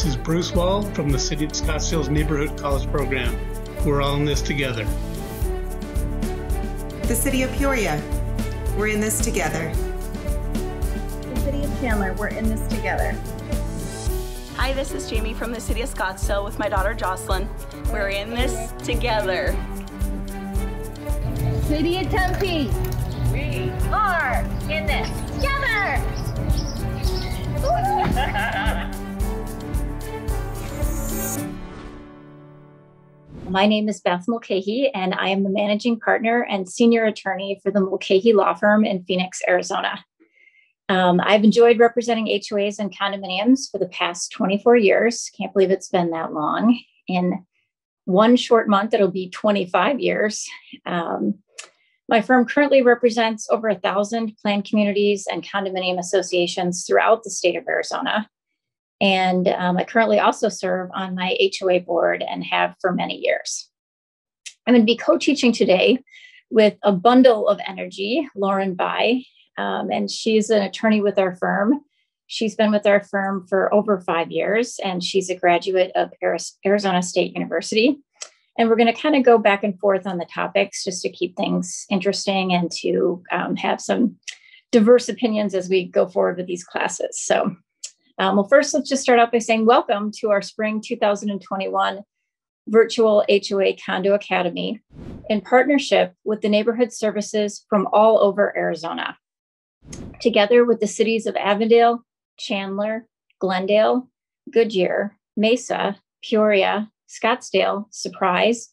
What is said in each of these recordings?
This is Bruce Wall from the City of Scottsdale's Neighborhood College Program. We're all in this together. The City of Peoria. We're in this together. The City of Chandler. We're in this together. Hi, this is Jamie from the City of Scottsdale with my daughter Jocelyn. We're in this together. City of Tempe. We are in this together. My name is Beth Mulcahy, and I am the managing partner and senior attorney for the Mulcahy Law Firm in Phoenix, Arizona. Um, I've enjoyed representing HOAs and condominiums for the past 24 years. Can't believe it's been that long. In one short month, it'll be 25 years. Um, my firm currently represents over a thousand planned communities and condominium associations throughout the state of Arizona. And um, I currently also serve on my HOA board and have for many years. I'm going to be co teaching today with a bundle of energy, Lauren Vie, um, and she's an attorney with our firm. She's been with our firm for over five years, and she's a graduate of Arizona State University. And we're going to kind of go back and forth on the topics just to keep things interesting and to um, have some diverse opinions as we go forward with these classes. So, um, well, first, let's just start out by saying welcome to our spring 2021 virtual HOA Condo Academy in partnership with the neighborhood services from all over Arizona. Together with the cities of Avondale, Chandler, Glendale, Goodyear, Mesa, Peoria, Scottsdale, Surprise,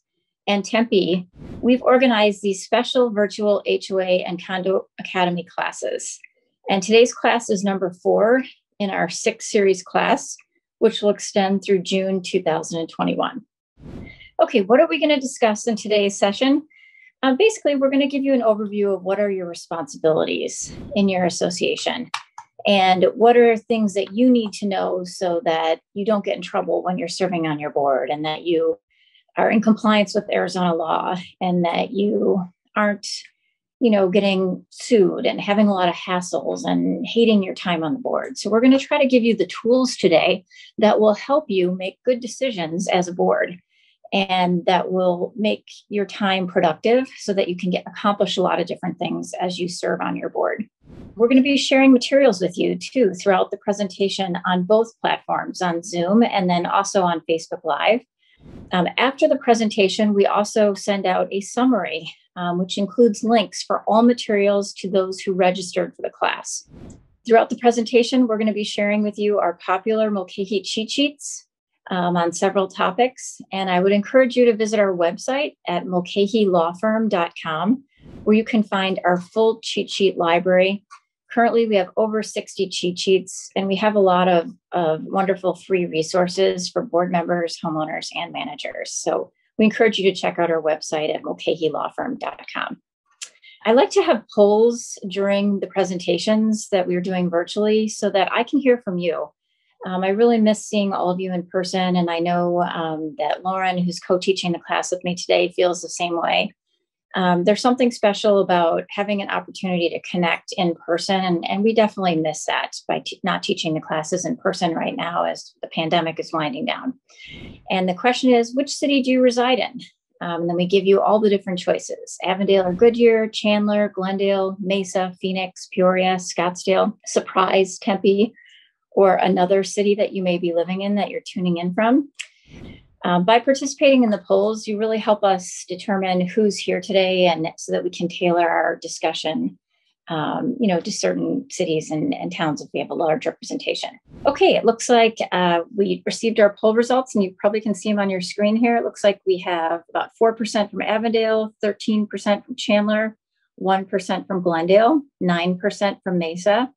and Tempe, we've organized these special virtual HOA and Condo Academy classes. And today's class is number four in our six series class, which will extend through June 2021. Okay, what are we going to discuss in today's session? Uh, basically, we're going to give you an overview of what are your responsibilities in your association and what are things that you need to know so that you don't get in trouble when you're serving on your board and that you are in compliance with Arizona law and that you aren't you know getting sued and having a lot of hassles and hating your time on the board so we're going to try to give you the tools today that will help you make good decisions as a board and that will make your time productive so that you can get accomplish a lot of different things as you serve on your board. We're going to be sharing materials with you too throughout the presentation on both platforms on Zoom and then also on Facebook Live. Um, after the presentation, we also send out a summary, um, which includes links for all materials to those who registered for the class. Throughout the presentation, we're going to be sharing with you our popular Mulcahy cheat sheets, um, on several topics. And I would encourage you to visit our website at mulcahylawfirm.com, where you can find our full cheat sheet library. Currently, we have over 60 cheat sheets, and we have a lot of, of wonderful free resources for board members, homeowners, and managers. So we encourage you to check out our website at mulcahylawfirm.com. I like to have polls during the presentations that we're doing virtually so that I can hear from you. Um, I really miss seeing all of you in person. And I know um, that Lauren, who's co teaching the class with me today, feels the same way. Um, there's something special about having an opportunity to connect in person. And, and we definitely miss that by t- not teaching the classes in person right now as the pandemic is winding down. And the question is which city do you reside in? Um, and then we give you all the different choices Avondale or Goodyear, Chandler, Glendale, Mesa, Phoenix, Peoria, Scottsdale, Surprise, Tempe, or another city that you may be living in that you're tuning in from. Um, by participating in the polls, you really help us determine who's here today and so that we can tailor our discussion um, you know, to certain cities and, and, towns if we have a large representation. Okay, it looks like uh, we received our poll results, and you probably can see them on your screen here. It looks like we have about 4% from Avondale, 13% from Chandler, 1% from Glendale, 9% from Mesa,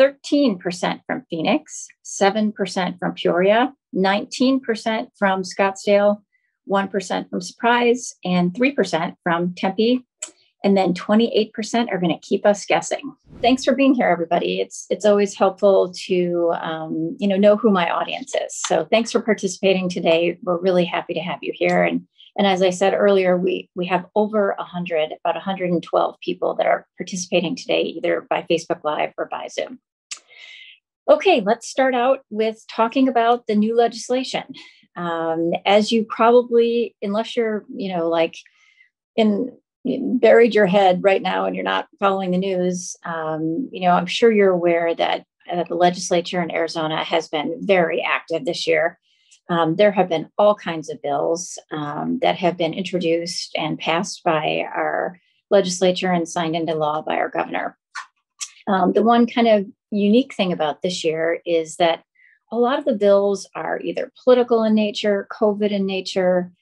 13% from Phoenix, 7% from Peoria, 19% from Scottsdale, 1% from Surprise, and 3% from Tempe. And then 28% are going to keep us guessing. Thanks for being here, everybody. It's it's always helpful to um, you know know who my audience is. So thanks for participating today. We're really happy to have you here. And and as I said earlier, we we have over 100, about 112 people that are participating today, either by Facebook Live or by Zoom. Okay, let's start out with talking about the new legislation. Um, as you probably, unless you're, you know, like in buried your head right now and you're not following the news, um, you know, I'm sure you're aware that uh, the legislature in Arizona has been very active this year. Um, there have been all kinds of bills um, that have been introduced and passed by our legislature and signed into law by our governor. Um, the one kind of unique thing about this year is that a lot of the bills are either political in nature, COVID in nature,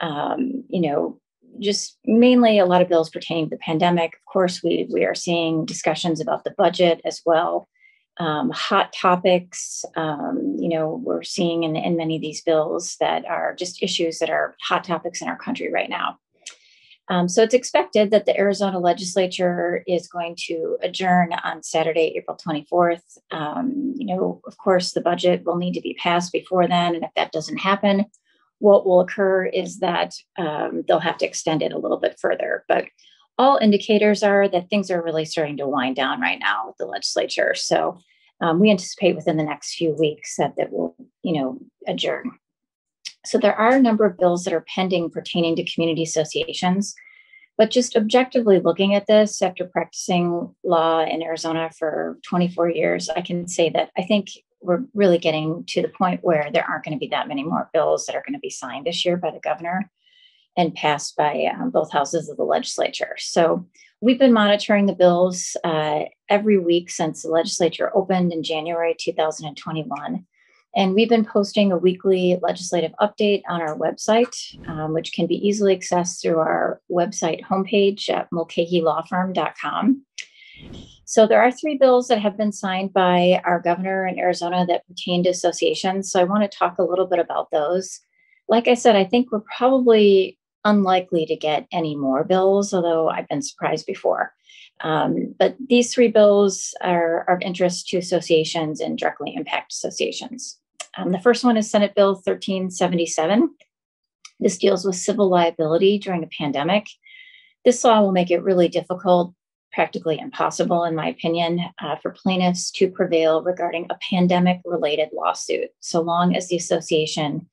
um, you know, just mainly a lot of bills pertaining to the pandemic. Of course, we we are seeing discussions about the budget as well. Um, hot topics, um, you know, we're seeing in, in many of these bills that are just issues that are hot topics in our country right now. Um, so it's expected that the Arizona legislature is going to adjourn on Saturday, April 24th. Um, you know, of course, the budget will need to be passed before then. And if that doesn't happen, what will occur is that um, they'll have to extend it a little bit further. But all indicators are that things are really starting to wind down right now with the legislature. So um, we anticipate within the next few weeks that that will, you know, adjourn. So there are a number of bills that are pending pertaining to community associations. But just objectively looking at this after practicing law in Arizona for 24 years, I can say that I think we're really getting to the point where there aren't going to be that many more bills that are going to be signed this year by the governor and passed by um, both houses of the legislature. So we've been monitoring the bills uh, every week since the legislature opened in January 2021. And we've been posting a weekly legislative update on our website, um, which can be easily accessed through our website homepage at mulcahylawfirm.com. So there are three bills that have been signed by our governor in Arizona that pertain to associations. So I want to talk a little bit about those. Like I said, I think we're probably unlikely to get any more bills, although I've been surprised before. Um, but these three bills are, are, of interest to associations and directly impact associations. Um, the first one is Senate Bill 1377. This deals with civil liability during a pandemic. This law will make it really difficult practically impossible, in my opinion, uh, for plaintiffs to prevail regarding a pandemic related lawsuit, so long as the association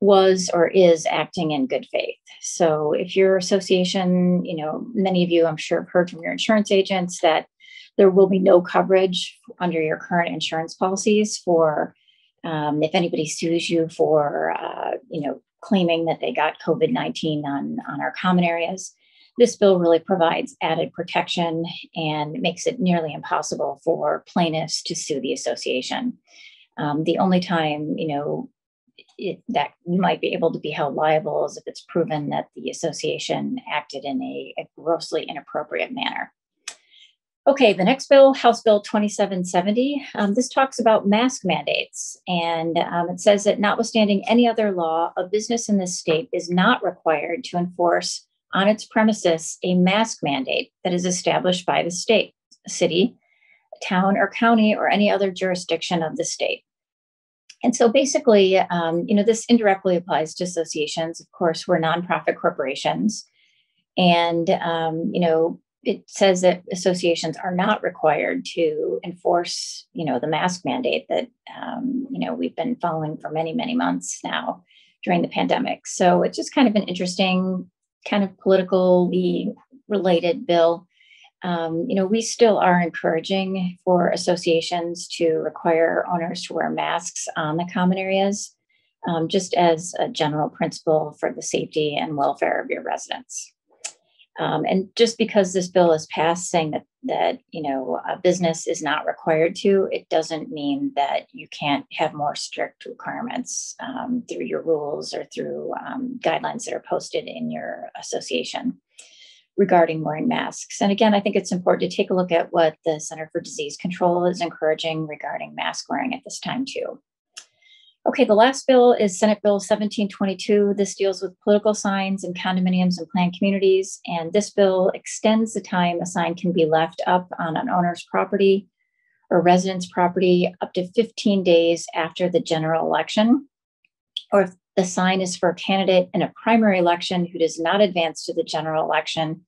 was or is acting in good faith. So if your association, you know, many of you I'm sure have heard from your insurance agents that there will be no coverage under your current insurance policies for um, if anybody sues you for, uh, you know, claiming that they got COVID 19 on, on our common areas this bill really provides added protection and makes it nearly impossible for plaintiffs to sue the association. Um, the only time, you know, it, that you might be able to be held liable is if it's proven that the association acted in a, a grossly inappropriate manner. Okay, the next bill, House Bill 2770, um, this talks about mask mandates. And um, it says that notwithstanding any other law, a business in this state is not required to enforce on its premises a mask mandate that is established by the state, city, town, or county, or any other jurisdiction of the state. And so basically, um, you know, this indirectly applies to associations. Of course, we're nonprofit corporations. And, um, you know, it says that associations are not required to enforce, you know, the mask mandate that, um, you know, we've been following for many, many months now during the pandemic. So it's just kind of an interesting kind of politically related bill. Um, you know, we still are encouraging for associations to require owners to wear masks on the common areas, um, just as a general principle for the safety and welfare of your residents. Um, and just because this bill is passed saying that that you know a business is not required to, it doesn't mean that you can't have more strict requirements um, through your rules or through um, guidelines that are posted in your association regarding wearing masks. And again, I think it's important to take a look at what the Center for Disease Control is encouraging regarding mask wearing at this time too. Okay, the last bill is Senate Bill 1722. This deals with political signs and condominiums and planned communities. And this bill extends the time a sign can be left up on an owner's property or residence property up to 15 days after the general election. Or if the sign is for a candidate in a primary election who does not advance to the general election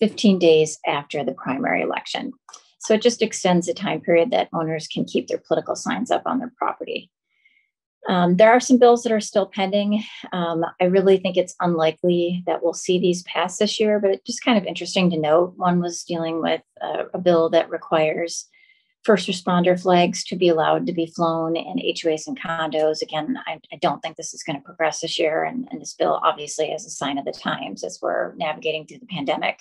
15 days after the primary election. So it just extends the time period that owners can keep their political signs up on their property. Um, there are some bills that are still pending. Um, I really think it's unlikely that we'll see these pass this year, but just kind of interesting to note. One was dealing with a, a bill that requires first responder flags to be allowed to be flown in HOAs and condos. Again, I, I don't think this is going to progress this year, and, and, this bill obviously is a sign of the times as we're navigating through the pandemic.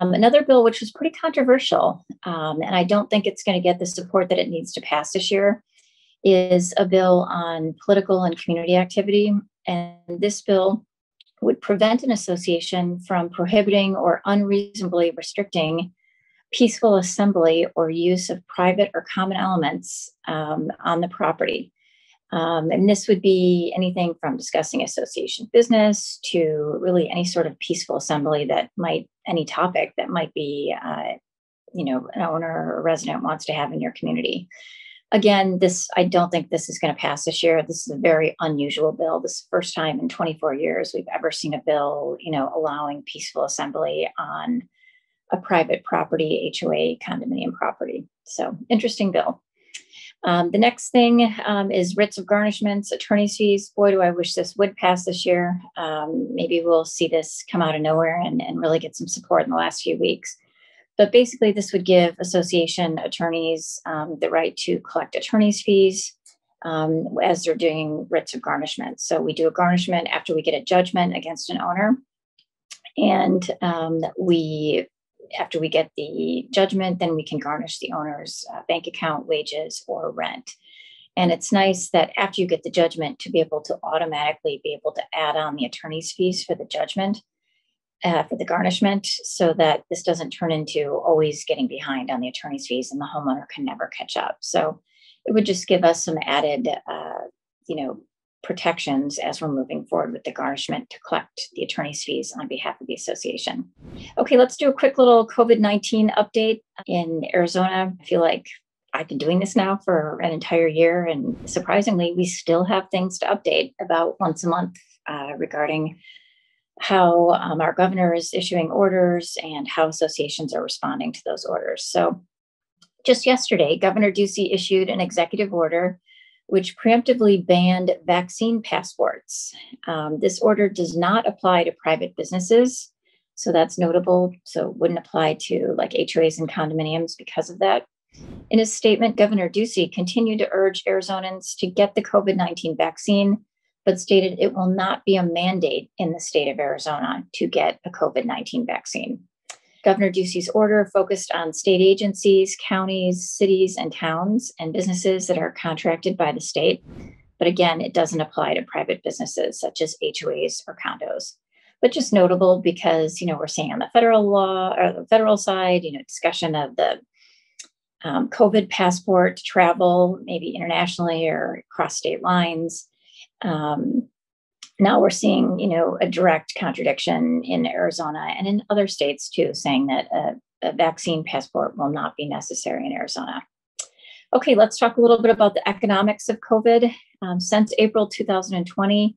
Um, another bill which was pretty controversial, um, and I don't think it's going to get the support that it needs to pass this year, is a bill on political and community activity. And this bill would prevent an association from prohibiting or unreasonably restricting peaceful assembly or use of private or common elements um, on the property. Um, and this would be anything from discussing association business to really any sort of peaceful assembly that might, any topic that might be, uh, you know, an owner or resident wants to have in your community. Again, this, I don't think this is going to pass this year. This is a very unusual bill. This is the first time in 24 years we've ever seen a bill, you know, allowing peaceful assembly on a private property, HOA condominium property. So interesting bill. Um, the next thing um, is writs of garnishments, attorney's fees. Boy, do I wish this would pass this year. Um, maybe we'll see this come out of nowhere and, and really get some support in the last few weeks. But basically, this would give association attorneys um, the right to collect attorney's fees um, as they're doing writs of garnishment. So we do a garnishment after we get a judgment against an owner. And um, we after we get the judgment, then we can garnish the owner's uh, bank account, wages, or rent. And it's nice that after you get the judgment, to be able to automatically be able to add on the attorney's fees for the judgment, uh, for the garnishment, so that this doesn't turn into always getting behind on the attorney's fees and the homeowner can never catch up. So it would just give us some added, uh, you know, protections as we're moving forward with the garnishment to collect the attorney's fees on behalf of the association. Okay, let's do a quick little COVID 19 update in Arizona. I feel like I've been doing this now for an entire year, and surprisingly, we still have things to update about once a month uh, regarding how um, our governor is issuing orders and how associations are responding to those orders. So, just yesterday, Governor Ducey issued an executive order which preemptively banned vaccine passports. Um, this order does not apply to private businesses. So that's notable. So it wouldn't apply to like HOAs and condominiums because of that. In his statement, Governor Ducey continued to urge Arizonans to get the COVID 19 vaccine, but stated it will not be a mandate in the state of Arizona to get a COVID 19 vaccine. Governor Ducey's order focused on state agencies, counties, cities, and towns and businesses that are contracted by the state. But again, it doesn't apply to private businesses such as HOAs or condos. But just notable because, you know, we're seeing on the federal law or the federal side, you know, discussion of the um, COVID passport to travel, maybe internationally or across state lines. Um, now we're seeing, you know, a direct contradiction in Arizona and in other states too, saying that a, a vaccine passport will not be necessary in Arizona. Okay, let's talk a little bit about the economics of COVID. Um, since April 2020,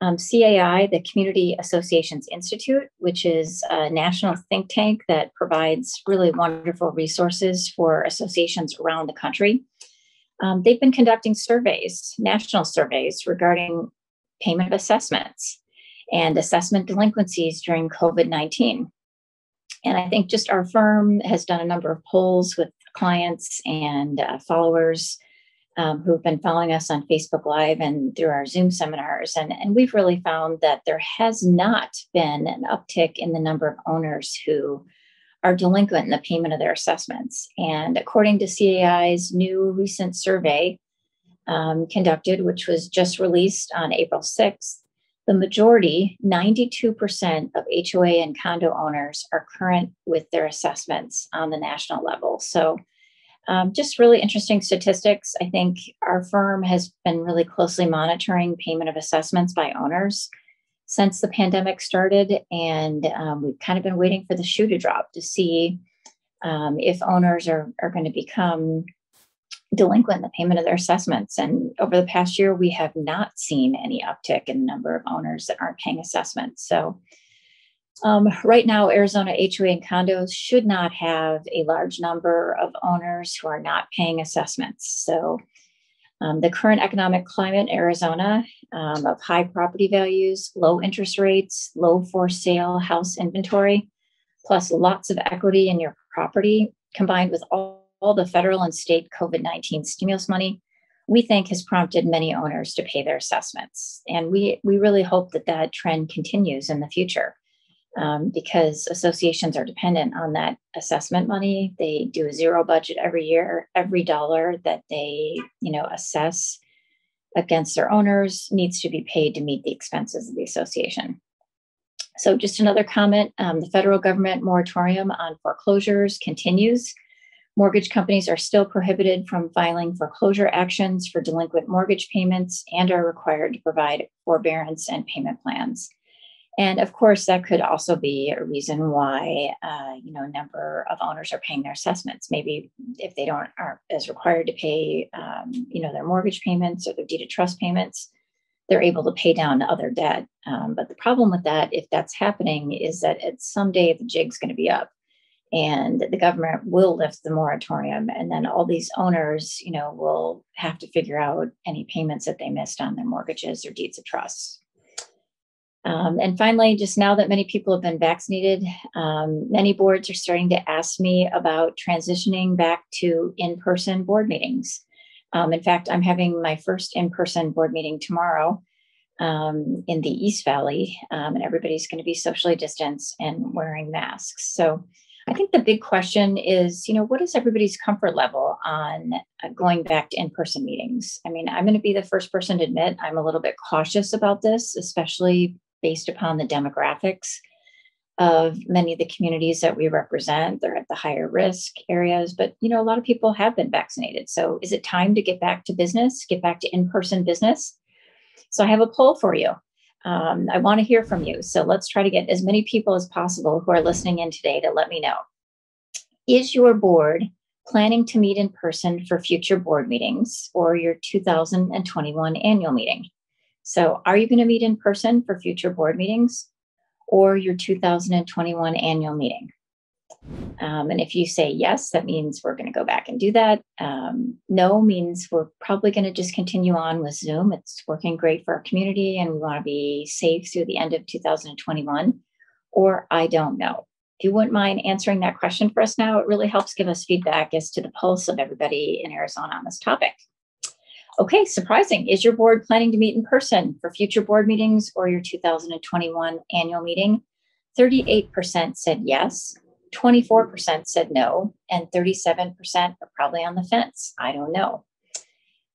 um, CAI, the Community Associations Institute, which is a national think tank that provides really wonderful resources for associations around the country, um, they've been conducting surveys, national surveys regarding payment of assessments and assessment delinquencies during COVID 19. And I think just our firm has done a number of polls with clients and uh, followers um, who've been following us on Facebook Live and through our Zoom seminars. And, and we've really found that there has not been an uptick in the number of owners who are delinquent in the payment of their assessments. And according to CAI's new recent survey, um, conducted, which was just released on April 6th, the majority, 92% of HOA and condo owners are current with their assessments on the national level. So, um, just really interesting statistics. I think our firm has been really closely monitoring payment of assessments by owners since the pandemic started. And um, we've kind of been waiting for the shoe to drop to see um, if owners are, are going to become delinquent in the payment of their assessments. And over the past year, we have not seen any uptick in the number of owners that aren't paying assessments. So Um, right now, Arizona HOA and condos should not have a large number of owners who are not paying assessments. So, um, the current economic climate in Arizona um, of high property values, low interest rates, low for sale house inventory, plus lots of equity in your property, combined with all, all the federal and state COVID 19 stimulus money, we think has prompted many owners to pay their assessments. And we, we really hope that that trend continues in the future um, because associations are dependent on that assessment money. They do a zero budget every year. Every dollar that they, you know, assess against their owners needs to be paid to meet the expenses of the association. So, just another comment um, the federal government moratorium on foreclosures continues. Mortgage companies are still prohibited from filing foreclosure actions for delinquent mortgage payments and are required to provide forbearance and payment plans. And of course, that could also be a reason why, uh, you know, a number of owners are paying their assessments. Maybe if they don't aren't as required to pay, um, you know, their mortgage payments or their deed of trust payments, they're able to pay down other debt. Um, but the problem with that, if that's happening, is that at someday the jig's going to be up, and the government will lift the moratorium, and then all these owners, you know, will have to figure out any payments that they missed on their mortgages or deeds of trust. Um, and finally, just now that many people have been vaccinated, um, many boards are starting to ask me about transitioning back to in person board meetings. Um, in fact, I'm having my first in person board meeting tomorrow um, in the East Valley, um, and everybody's going to be socially distanced and wearing masks. So I think the big question is, you know, what is everybody's comfort level on uh, going back to in person meetings? I mean, I'm going to be the first person to admit I'm a little bit cautious about this, especially based upon the demographics of many of the communities that we represent. They're at the higher risk areas, but you know, a lot of people have been vaccinated. So is it time to get back to business, get back to in-person business? So I have a poll for you. Um, I want to hear from you. So let's try to get as many people as possible who are listening in today to let me know. Is your board planning to meet in person for future board meetings or your 2021 annual meeting? So, are you going to meet in person for future board meetings or your 2021 annual meeting? Um, and if you say yes, that means we're going to go back and do that. Um, no means we're probably going to just continue on with Zoom. It's working great for our community and we want to be safe through the end of 2021. Or I don't know. If you wouldn't mind answering that question for us now, it really helps give us feedback as to the pulse of everybody in Arizona on this topic. Okay, surprising. Is your board planning to meet in person for future board meetings or your 2021 annual meeting? 38% said yes, 24% said no, and 37% are probably on the fence. I don't know.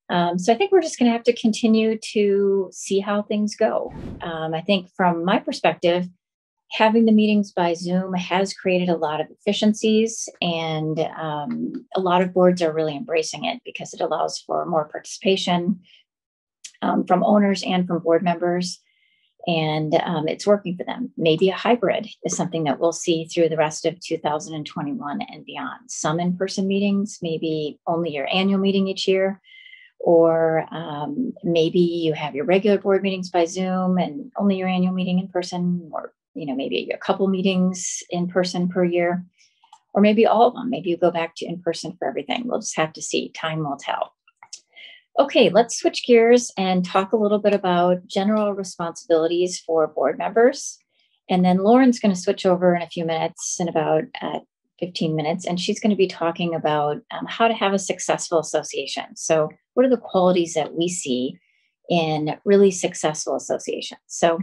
Um, so I think we're just going to have to continue to see how things go. Um, I think from my perspective, having the meetings by Zoom has created a lot of efficiencies, and um, a lot of boards are really embracing it because it allows for more participation um, from owners and from board members. And um, it's working for them. Maybe a hybrid is something that we'll see through the rest of 2021 and beyond. Some in person meetings, maybe only your annual meeting each year, or um, maybe you have your regular board meetings by Zoom and only your annual meeting in person, or you know, maybe a couple meetings in person per year, or maybe all of them. Maybe you go back to in person for everything. We'll just have to see. Time will tell. Okay, let's switch gears and talk a little bit about general responsibilities for board members. And then Lauren's going to switch over in a few minutes, in about uh, 15 minutes, and she's going to be talking about um, how to have a successful association. So, what are the qualities that we see in really successful associations? So,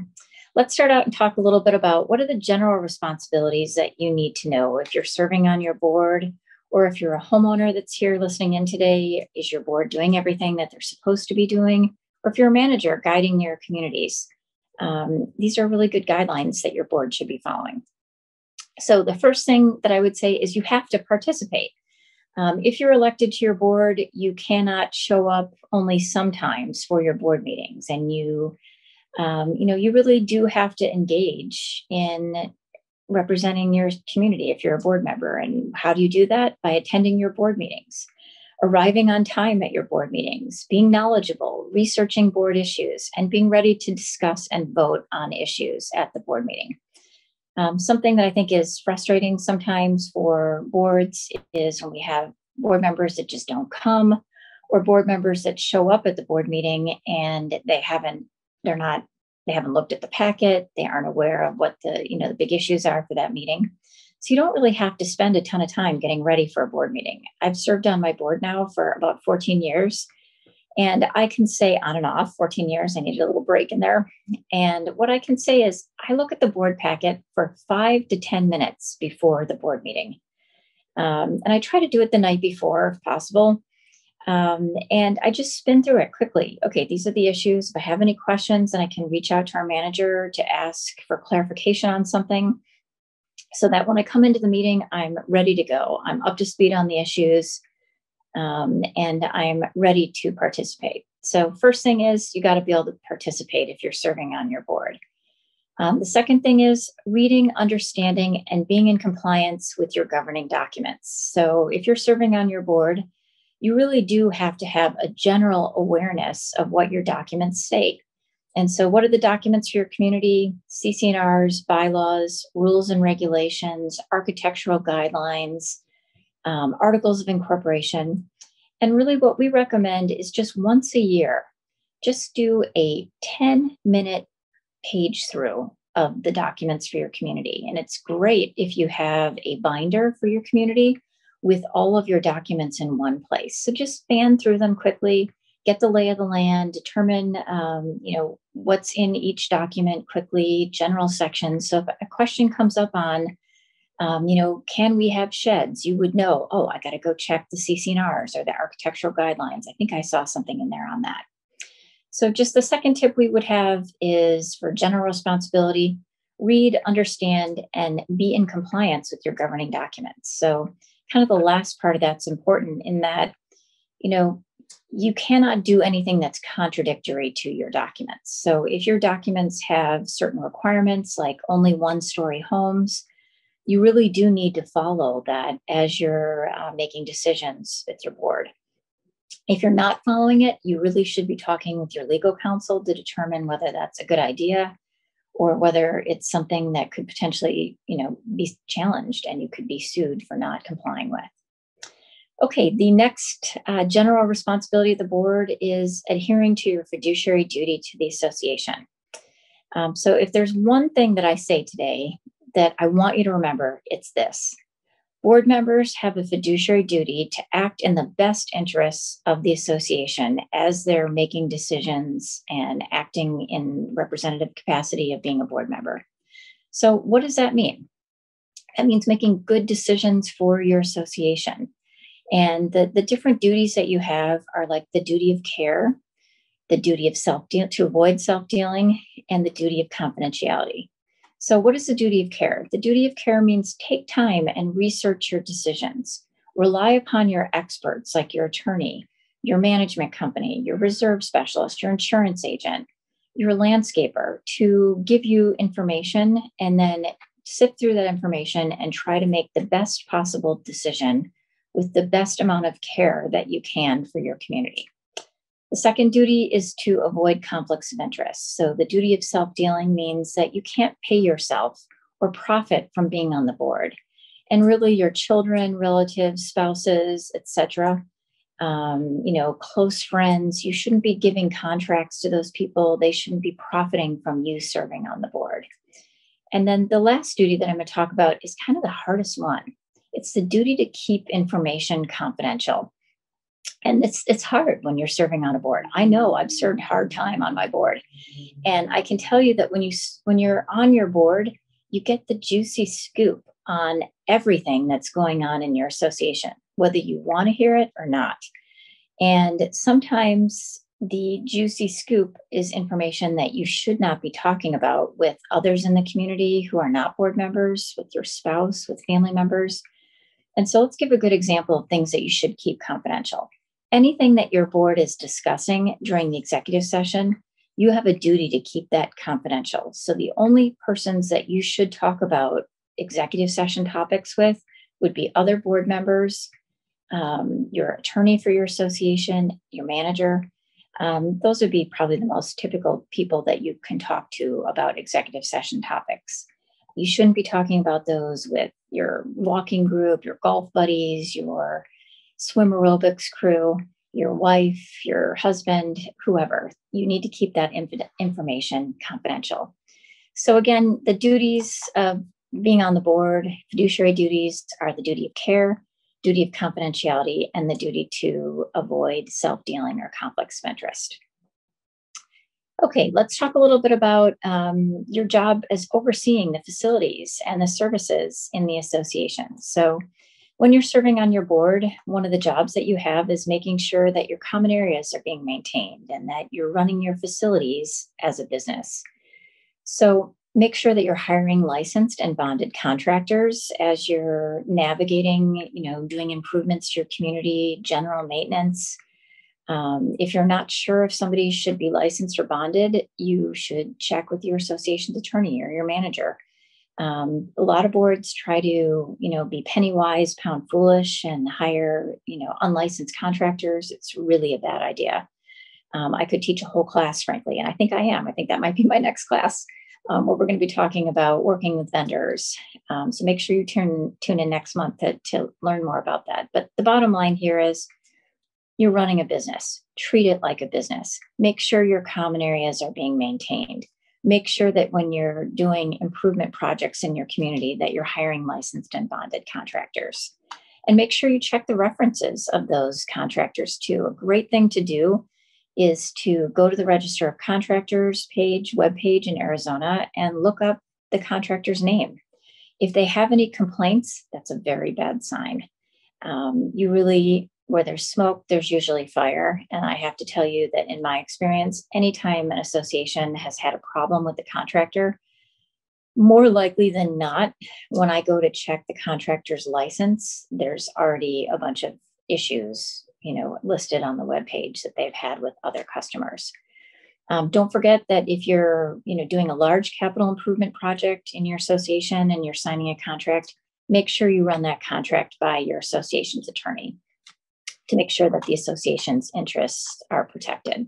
let's start out and talk a little bit about what are the general responsibilities that you need to know. If you're serving on your board or if you're a homeowner that's here listening in today is your board doing everything that they're supposed to be doing? Or if you're a manager guiding your communities um, these are really good guidelines that your board should be following. So the first thing that i would say is you have to participate. Um, if you're elected to your board you cannot show up only sometimes for your board meetings and you um, you know, you really do have to engage in representing your community if you're a board member. And how do you do that? By attending your board meetings, arriving on time at your board meetings, being knowledgeable, researching board issues, and being ready to discuss and vote on issues at the board meeting. Um, something that I think is frustrating sometimes for boards is when we have board members that just don't come or board members that show up at the board meeting and they haven't they're not they haven't looked at the packet. They aren't aware of what the you know the big issues are for that meeting. So you don't really have to spend a ton of time getting ready for a board meeting. I've served on my board now for about 14 years. And i can say on and off 14 years i needed a little break in there. And what i can say is i look at the board packet for five to 10 minutes before the board meeting. Um, and i try to do it the night before if possible um, and I just spin through it quickly. Okay, these are the issues. If I have any questions, then I can reach out to our manager to ask for clarification on something so that when I come into the meeting, I'm ready to go. I'm up to speed on the issues um, and I'm ready to participate. So, first thing is you got to be able to participate if you're serving on your board. Um, the second thing is reading, understanding, and being in compliance with your governing documents. So, if you're serving on your board, you really do have to have a general awareness of what your documents state. And so, what are the documents for your community? CC&Rs, bylaws, rules and regulations, architectural guidelines, um, articles of incorporation. And really, what we recommend is just once a year, just do a 10 minute page through of the documents for your community. And it's great if you have a binder for your community with all of your documents in one place. So just span through them quickly, get the lay of the land, determine um, you know what's in each document quickly, general sections. So if a question comes up on um, you know, can we have sheds? You would know, oh, I got to go check the CC&Rs or the architectural guidelines. I think I saw something in there on that. So, just the second tip we would have is for general responsibility read, understand, and be in compliance with your governing documents. So, kind of the last part of that's important in that, you know, you cannot do anything that's contradictory to your documents. So if your documents have certain requirements, like only one story homes, you really do need to follow that as you're uh, making decisions with your board. If you're not following it, you really should be talking with your legal counsel to determine whether that's a good idea or whether it's something that could potentially, you know, be challenged and you could be sued for not complying with. Okay, the next uh, general responsibility of the board is adhering to your fiduciary duty to the association. Um, so, if there's one thing that I say today that I want you to remember, it's this Board members have a fiduciary duty to act in the best interests of the association as they're making decisions and acting in representative capacity of being a board member. So, what does that mean? That means making good decisions for your association. And the, the different duties that you have are like the duty of care, the duty of self deal to avoid self dealing, and the duty of confidentiality. So, what is the duty of care? The duty of care means take time and research your decisions. Rely upon your experts, like your attorney, your management company, your reserve specialist, your insurance agent, your landscaper to give you information and then sift through that information and try to make the best possible decision with the best amount of care that you can for your community. The second duty is to avoid conflicts of interest. So the duty of self dealing means that you can't pay yourself or profit from being on the board. And really, your children, relatives, spouses, etc., um, you know, close friends, you shouldn't be giving contracts to those people. They shouldn't be profiting from you serving on the board. And then the last duty that I'm going to talk about is kind of the hardest one. It's the duty to keep information confidential and it's it's hard when you're serving on a board. I know i've served hard time on my board. And i can tell you that when you when you're on your board you get the juicy scoop on everything that's going on in your association whether you want to hear it or not. And sometimes the juicy scoop is information that you should not be talking about with others in the community who are not board members with your spouse with family members and so let's give a good example of things that you should keep confidential anything that your board is discussing during the executive session, you have a duty to keep that confidential. So the only persons that you should talk about executive session topics with would be other board members, um, your attorney for your association, your manager. Um, those would be probably the most typical people that you can talk to about executive session topics. You shouldn't be talking about those with your walking group, your golf buddies, your swim aerobics crew, your wife, your husband, whoever. You need to keep that inf- information confidential. So, again, the duties of being on the board, fiduciary duties are the duty of care, duty of confidentiality, and the duty to avoid self dealing or conflicts of interest. Okay, let's talk a little bit about um, your job as overseeing the facilities and the services in the association. So, when you're serving on your board, one of the jobs that you have is making sure that your common areas are being maintained and that you're running your facilities as a business. So, make sure that you're hiring licensed and bonded contractors as you're navigating, you know, doing improvements to your community, general maintenance um, if you're not sure if somebody should be licensed or bonded, you should check with your association's attorney or your manager. Um, a lot of boards try to, you know, be penny wise, pound foolish, and hire, you know, unlicensed contractors. It's really a bad idea. Um, I could teach a whole class, frankly, and I think I am. I think that might be my next class, um, where we're going to be talking about working with vendors. Um, so make sure you tune tune in next month to, to learn more about that. But the bottom line here is you're running a business. Treat it like a business. Make sure your common areas are being maintained. Make sure that when you're doing improvement projects in your community that you're hiring licensed and bonded contractors. And make sure you check the references of those contractors too. A great thing to do is to go to the Register of Contractors page, webpage in Arizona, and look up the contractor's name. If they have any complaints, that's a very bad sign. Um, you really where there's smoke, there's usually fire. And I have to tell you that in my experience, anytime an association has had a problem with the contractor, more likely than not, when I go to check the contractor's license, there's already a bunch of issues, you know, listed on the web page that they've had with other customers. Um, don't forget that if you're, you know, doing a large capital improvement project in your association and you're signing a contract, make sure you run that contract by your association's attorney to make sure that the association's interests are protected.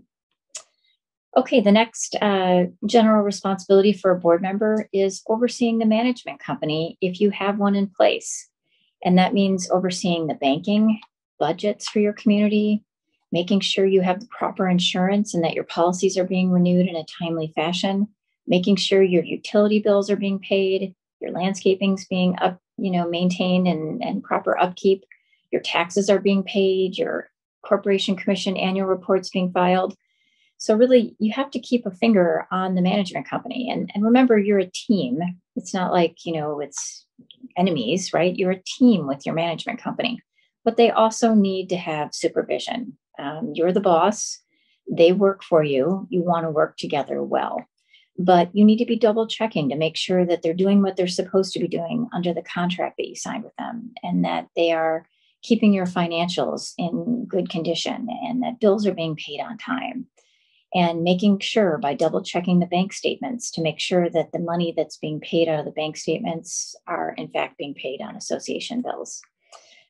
Okay, the next uh, general responsibility for a board member is overseeing the management company if you have one in place. And that means overseeing the banking, budgets for your community, making sure you have the proper insurance and that your policies are being renewed in a timely fashion, making sure your utility bills are being paid, your landscaping's being up, you know, maintained and, and proper upkeep, your taxes are being paid, your corporation commission annual reports being filed. So really you have to keep a finger on the management company. And, and remember, you're a team. It's not like, you know, it's enemies, right? You're a team with your management company, but they also need to have supervision. Um, you're the boss. They work for you. You want to work together well but you need to be double checking to make sure that they're doing what they're supposed to be doing under the contract that you signed with them and that they are keeping your financials in good condition and that bills are being paid on time and making sure by double checking the bank statements to make sure that the money that's being paid out of the bank statements are in fact being paid on association bills.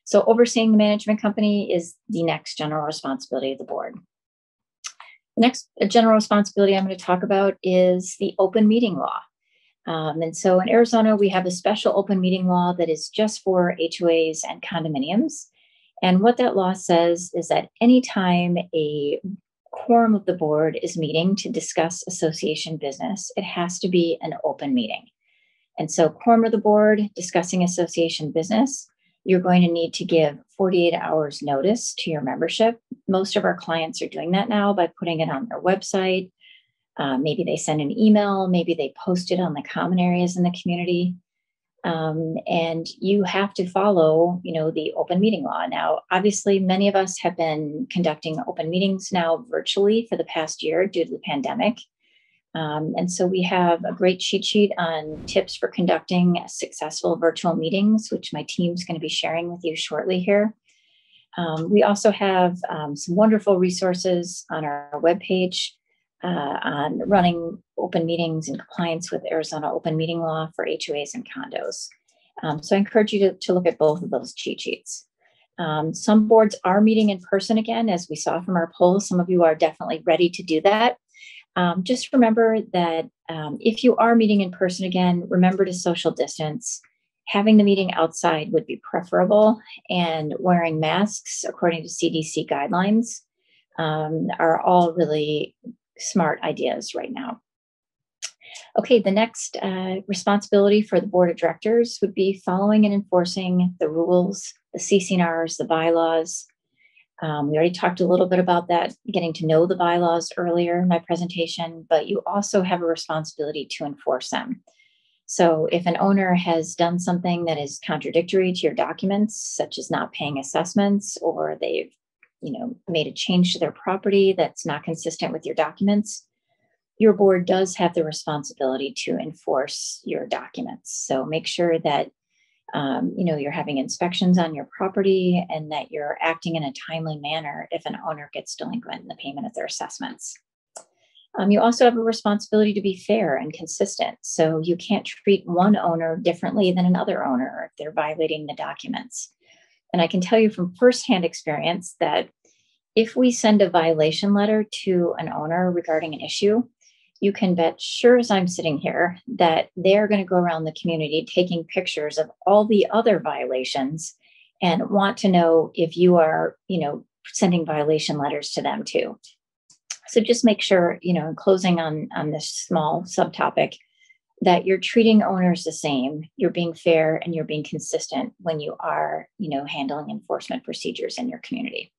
So overseeing the management company is the next general responsibility of the board. The next general responsibility I'm going to talk about is the open meeting law. Um, and so in Arizona, we have a special open meeting law that is just for HOAs and condominiums. And what that law says is that anytime a quorum of the board is meeting to discuss association business, it has to be an open meeting. And so, quorum of the board discussing association business, you're going to need to give 48 hours notice to your membership. Most of our clients are doing that now by putting it on their website uh, maybe they send an email, maybe they post it on the common areas in the community. Um, and you have to follow, you know, the open meeting law. Now, obviously, many of us have been conducting open meetings now virtually for the past year due to the pandemic. Um, and so we have a great cheat sheet on tips for conducting successful virtual meetings, which my team's going to be sharing with you shortly here. Um, we also have um, some wonderful resources on our webpage uh, on running open meetings in compliance with Arizona open meeting law for HOAs and condos. Um, so I encourage you to, to look at both of those cheat sheets. Um, some boards are meeting in person again, as we saw from our poll. Some of you are definitely ready to do that. Um, just remember that um, if you are meeting in person again, remember to social distance. Having the meeting outside would be preferable, and wearing masks according to CDC guidelines um, are all really smart ideas right now. Okay, the next uh, responsibility for the board of directors would be following and enforcing the rules, the CC&Rs, the bylaws. Um, we already talked a little bit about that, getting to know the bylaws earlier in my presentation, but you also have a responsibility to enforce them. So if an owner has done something that is contradictory to your documents, such as not paying assessments, or they've you know made a change to their property that's not consistent with your documents, your board does have the responsibility to enforce your documents. So make sure that um, you know you're having inspections on your property and that you're acting in a timely manner if an owner gets delinquent in the payment of their assessments. Um, you also have a responsibility to be fair and consistent. So you can't treat one owner differently than another owner if they're violating the documents. And I can tell you from firsthand experience that if we send a violation letter to an owner regarding an issue, you can bet sure as I'm sitting here that they're going to go around the community taking pictures of all the other violations and want to know if you are, you know, sending violation letters to them too. So just make sure, you know, in closing on on this small subtopic, that you're treating owners the same, you're being fair and you're being consistent when you are, you know, handling enforcement procedures in your community.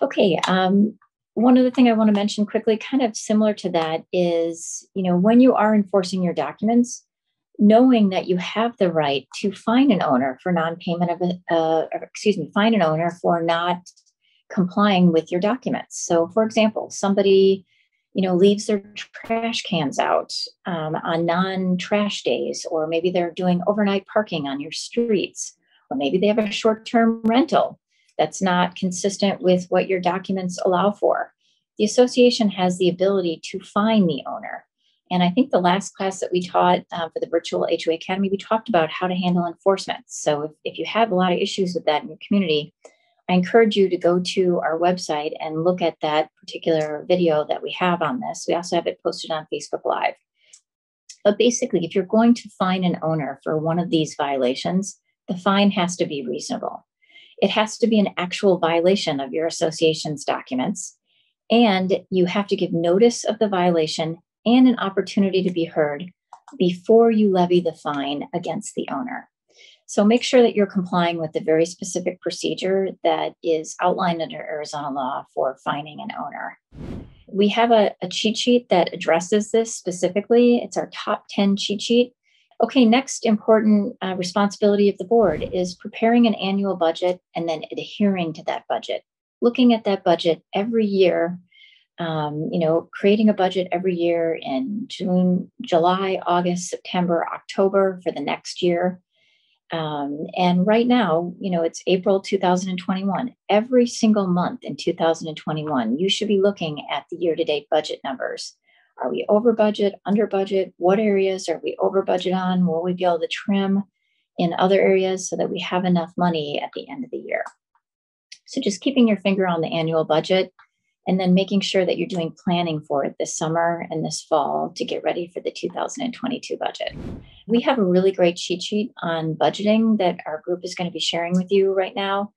Okay, um, one other thing I want to mention quickly, kind of similar to that, is you know when you are enforcing your documents, knowing that you have the right to fine an owner for non-payment of a, uh, excuse me, fine an owner for not complying with your documents. So, for example, somebody you know leaves their trash cans out um, on non-trash days, or maybe they're doing overnight parking on your streets, or maybe they have a short-term rental that's not consistent with what your documents allow for. The association has the ability to fine the owner. And I think the last class that we taught uh, for the virtual HOA Academy, we talked about how to handle enforcement. So if, if you have a lot of issues with that in your community, I encourage you to go to our website and look at that particular video that we have on this. We also have it posted on Facebook Live. But basically, if you're going to fine an owner for one of these violations, the fine has to be reasonable. It has to be an actual violation of your association's documents. And you have to give notice of the violation and an opportunity to be heard before you levy the fine against the owner. So make sure that you're complying with the very specific procedure that is outlined under Arizona law for finding an owner. We have a, a cheat sheet that addresses this specifically. It's our top 10 cheat sheet. Okay, next important uh, responsibility of the board is preparing an annual budget and then adhering to that budget. Looking at that budget every year, um, you know, creating a budget every year in June, July, August, September, October for the next year. Um, and right now, you know, it's April 2021. Every single month in 2021, you should be looking at the year to date budget numbers are we over budget, under budget? What areas are we over budget on? Will we be able to trim in other areas so that we have enough money at the end of the year? So just keeping your finger on the annual budget and then making sure that you're doing planning for it this summer and this fall to get ready for the 2022 budget. We have a really great cheat sheet on budgeting that our group is going to be sharing with you right now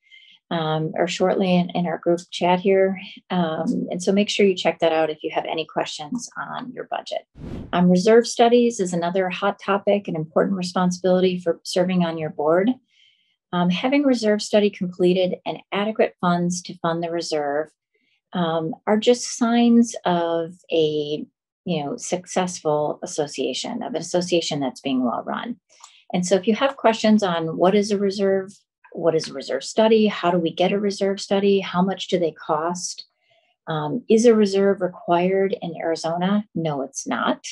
um, or shortly in, in, our group chat here. Um, and so make sure you check that out if you have any questions on your budget. Um, reserve studies is another hot topic, an important responsibility for serving on your board. Um, having reserve study completed and adequate funds to fund the reserve um, are just signs of a you know successful association of an association that's being well run. And so if you have questions on what is a reserve what is a reserve study? How do we get a reserve study? How much do they cost? Um, is a reserve required in Arizona? No, it's not.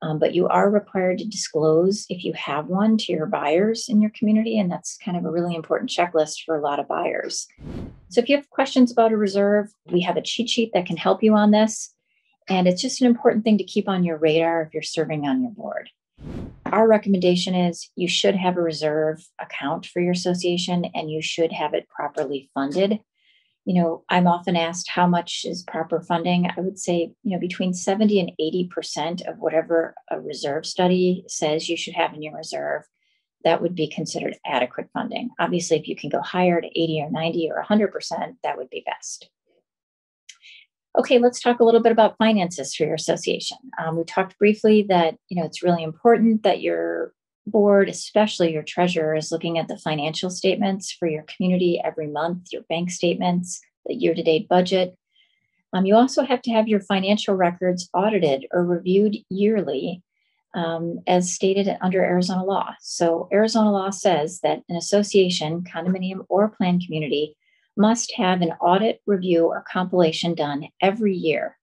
Um, but you are required to disclose if you have one to your buyers in your community. And that's kind of a really important checklist for a lot of buyers. So if you have questions about a reserve, we have a cheat sheet that can help you on this. And it's just an important thing to keep on your radar if you're serving on your board. Our recommendation is you should have a reserve account for your association and you should have it properly funded. You know, I'm often asked how much is proper funding. I would say, you know, between 70 and 80% of whatever a reserve study says you should have in your reserve, that would be considered adequate funding. Obviously, if you can go higher to 80 or 90 or 100%, that would be best. Okay, let's talk a little bit about finances for your association. Um, we talked briefly that you know it's really important that your board, especially your treasurer, is looking at the financial statements for your community every month, your bank statements, the year to date budget. Um, you also have to have your financial records audited or reviewed yearly um, as stated under Arizona law. So, Arizona law says that an association, condominium, or planned community must have an audit, review, or compilation done every year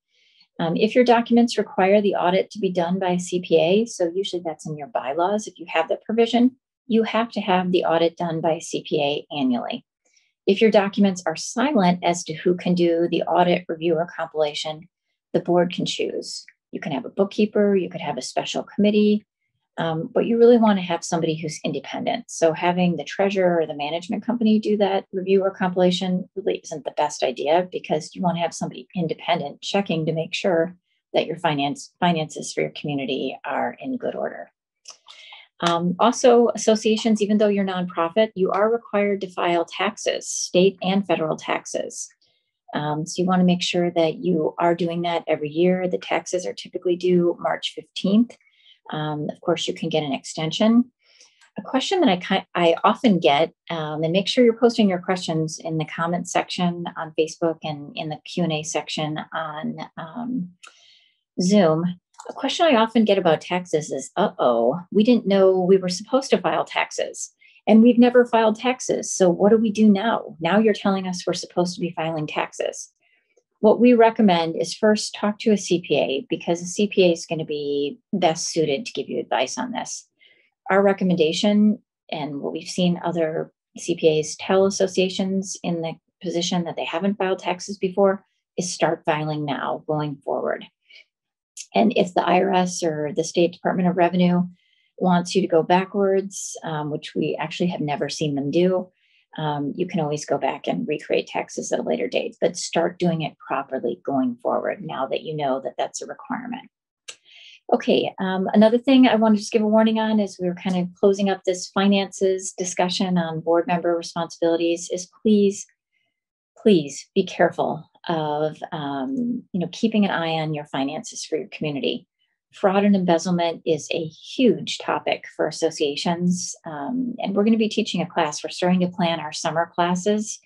um, if your documents require the audit to be done by a CPA, so usually that's in your bylaws, if you have that provision, you have to have the audit done by a CPA annually. If your documents are silent as to who can do the audit, review, or compilation, the board can choose. You can have a bookkeeper, you could have a special committee, um, but you really want to have somebody who's independent. So having the treasurer or the management company do that review or compilation really isn't the best idea because you want to have somebody independent checking to make sure that your finance finances for your community are in good order. Um, also, associations, even though you're nonprofit, you are required to file taxes, state and federal taxes. Um, so you want to make sure that you are doing that every year. The taxes are typically due March 15th. Um, of course, you can get an extension. A question that I, I often get, um, and make sure you're posting your questions in the comments section on Facebook and in the Q&A section on um, Zoom. A question I often get about taxes is, uh-oh, we didn't know we were supposed to file taxes and we've never filed taxes. So what do we do now? Now you're telling us we're supposed to be filing taxes what we recommend is first talk to a CPA because a CPA is going to be best suited to give you advice on this. Our recommendation, and what we've seen other CPAs tell associations in the position that they haven't filed taxes before, is start filing now going forward. And if the IRS or the State Department of Revenue wants you to go backwards, um, which we actually have never seen them do, um, you can always go back and recreate taxes at a later date, but start doing it properly going forward now that you know that that's a requirement. Okay, um, another thing I want to just give a warning on is we are kind of closing up this finances discussion on board member responsibilities is please, please be careful of um, you know keeping an eye on your finances for your community fraud and embezzlement is a huge topic for associations. Um, and we're going to be teaching a class. We're starting to plan our summer classes.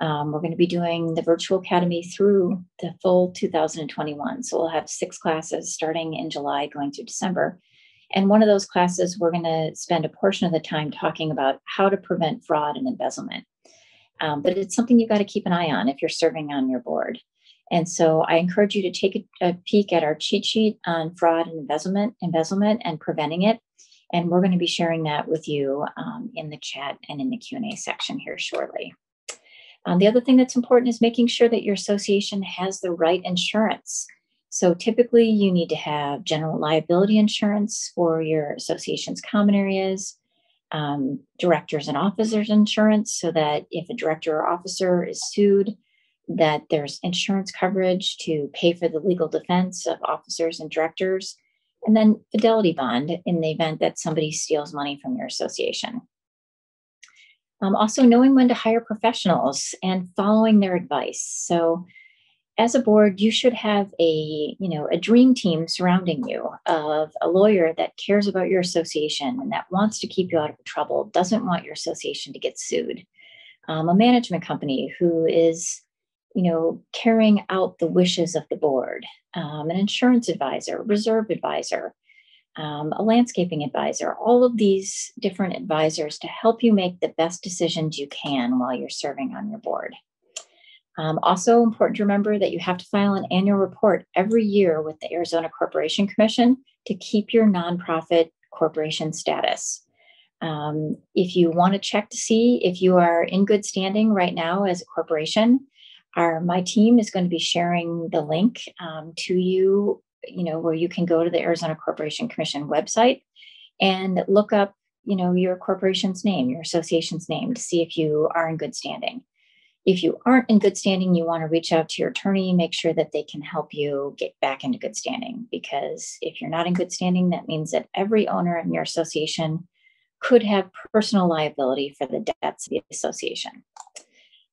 Um, we're going to be doing the virtual academy through the full 2021. So we'll have six classes starting in July, going through December. And one of those classes, we're going to spend a portion of the time talking about how to prevent fraud and embezzlement. Um, but it's something you've got to keep an eye on if you're serving on your board. And so I encourage you to take a, peek at our cheat sheet on fraud and embezzlement, embezzlement and preventing it. And we're going to be sharing that with you um, in the chat and in the Q&A section here shortly. Um, the other thing that's important is making sure that your association has the right insurance. So typically you need to have general liability insurance for your association's common areas, um, directors and officers insurance so that if a director or officer is sued, that there's insurance coverage to pay for the legal defense of officers and directors, and then fidelity bond in the event that somebody steals money from your association. Um, also, knowing when to hire professionals and following their advice. So, as a board, you should have a you know a dream team surrounding you of a lawyer that cares about your association and that wants to keep you out of trouble, doesn't want your association to get sued. Um, a management company who is you know, carrying out the wishes of the board, um, an insurance advisor, reserve advisor, um, a landscaping advisor, all of these different advisors to help you make the best decisions you can while you're serving on your board. Um, also important to remember that you have to file an annual report every year with the Arizona Corporation Commission to keep your nonprofit corporation status. Um, if you want to check to see if you are in good standing right now as a corporation, our my team is going to be sharing the link um, to you you know where you can go to the arizona corporation commission website and look up you know your corporation's name your association's name to see if you are in good standing If you aren't in good standing, you want to reach out to your attorney, make sure that they can help you get back into good standing. Because if you're not in good standing, that means that every owner in your association could have personal liability for the debts of the association.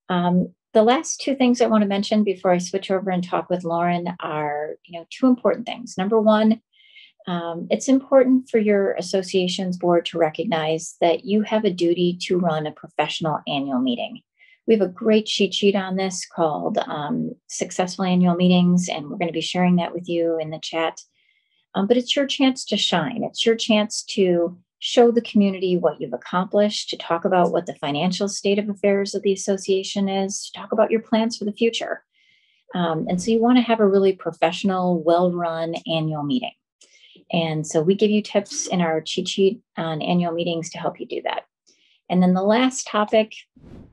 Um, the last two things I want to mention before I switch over and talk with Lauren are, you know, two important things. Number one, um, it's important for your association's board to recognize that you have a duty to run a professional annual meeting. We have a great cheat sheet on this called um, Successful Annual Meetings, and we're going to be sharing that with you in the chat. Um, but it's your chance to shine. It's your chance to show the community what you've accomplished, to talk about what the financial state of affairs of the association is, to talk about your plans for the future. Um, and so you want to have a really professional, well run annual meeting. And so we give you tips in our cheat sheet on annual meetings to help you do that. And then the last topic,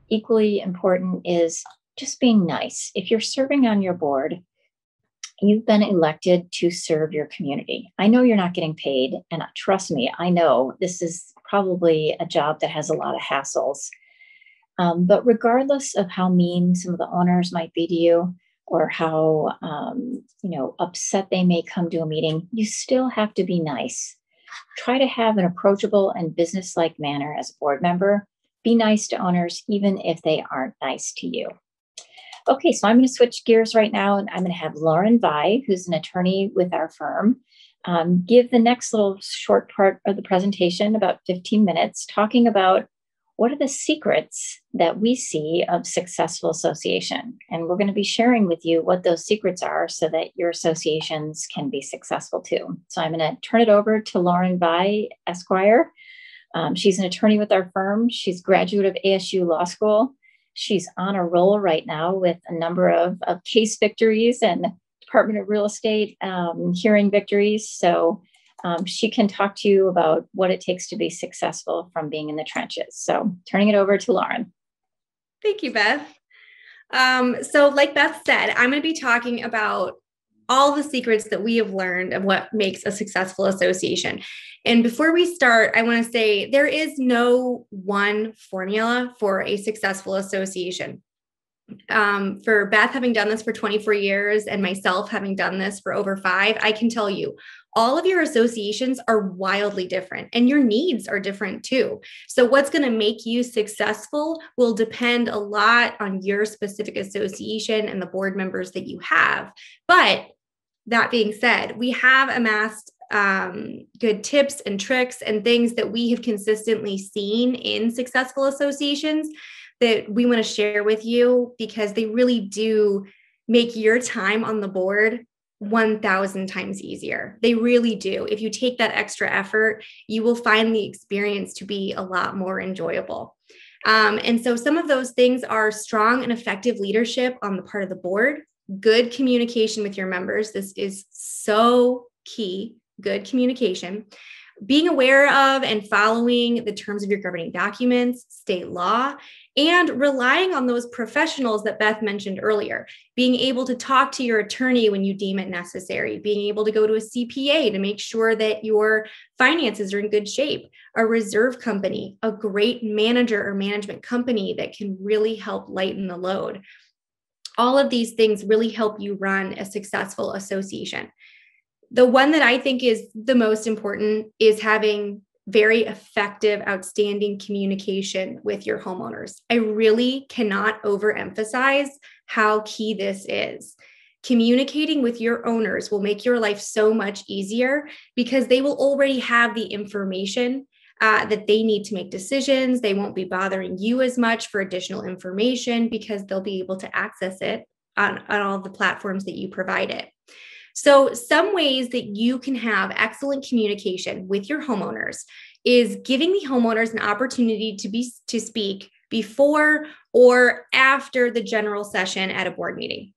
equally important, is just being nice. If you're serving on your board, you've been elected to serve your community. I know you're not getting paid, and trust me, I know this is probably a job that has a lot of hassles. Um, but regardless of how mean some of the owners might be to you, or how um, you know upset they may come to a meeting, you still have to be nice try to have an approachable and business-like manner as a board member. Be nice to owners, even if they aren't nice to you. Okay, so I'm going to switch gears right now, and I'm going to have Lauren Vie, who's an attorney with our firm, um, give the next little short part of the presentation, about 15 minutes, talking about what are the secrets that we see of successful association? And we're going to be sharing with you what those secrets are so that your associations can be successful too. So I'm going to turn it over to Lauren Vie Esquire. Um, she's an attorney with our firm. She's graduate of ASU Law School. She's on a roll right now with a number of, of case victories and Department of Real Estate um, hearing victories. So um, she can talk to you about what it takes to be successful from being in the trenches. So, turning it over to Lauren. Thank you, Beth. Um, so, like Beth said, I'm going to be talking about all the secrets that we have learned of what makes a successful association. And before we start, I want to say there is no one formula for a successful association. Um, for Beth having done this for 24 years and myself having done this for over five, I can tell you all of your associations are wildly different and your needs are different too. So, what's going to make you successful will depend a lot on your specific association and the board members that you have. But that being said, we have amassed um, good tips and tricks and things that we have consistently seen in successful associations that we want to share with you because they really do make your time on the board 1000 times easier. They really do. If you take that extra effort, you will find the experience to be a lot more enjoyable. Um, and so, some of those things are strong and effective leadership on the part of the board, good communication with your members. This is so key, good communication. Being aware of and following the terms of your governing documents, state law, and relying on those professionals that Beth mentioned earlier, being able to talk to your attorney when you deem it necessary, being able to go to a CPA to make sure that your finances are in good shape, a reserve company, a great manager or management company that can really help lighten the load. All of these things really help you run a successful association. The one that I think is the most important is having very effective, outstanding communication with your homeowners. I really cannot overemphasize how key this is. Communicating with your owners will make your life so much easier because they will already have the information uh, that they need to make decisions. They won't be bothering you as much for additional information because they'll be able to access it on, on all the platforms that you provide it. So, some ways that you can have excellent communication with your homeowners is giving the homeowners an opportunity to be to speak before or after the general session at a board meeting.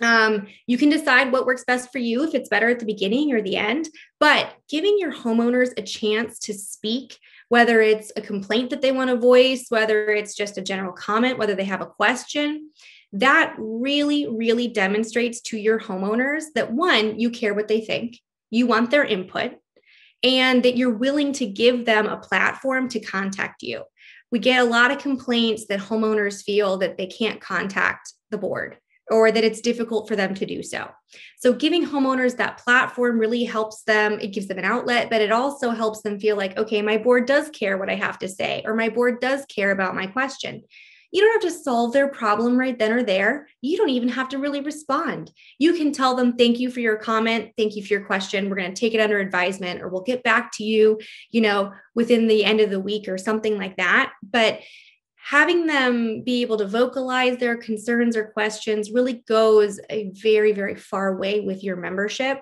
Um, you can decide what works best for you if it's better at the beginning or the end, but giving your homeowners a chance to speak, whether it's a complaint that they want to voice, whether it's just a general comment, whether they have a question, that really, really demonstrates to your homeowners that one, you care what they think, you want their input, and that you're willing to give them a platform to contact you. we get a lot of complaints that homeowners feel that they can't contact the board or that it's difficult for them to do so. So, giving homeowners that platform really helps them. It gives them an outlet, but it also helps them feel like, okay, my board does care what I have to say, or my board does care about my question. You don't have to solve their problem right then or there. You don't even have to really respond. You can tell them, thank you for your comment. Thank you for your question. We're going to take it under advisement, or we'll get back to you, you know, within the end of the week or something like that. But having them be able to vocalize their concerns or questions really goes a very, very far way with your membership.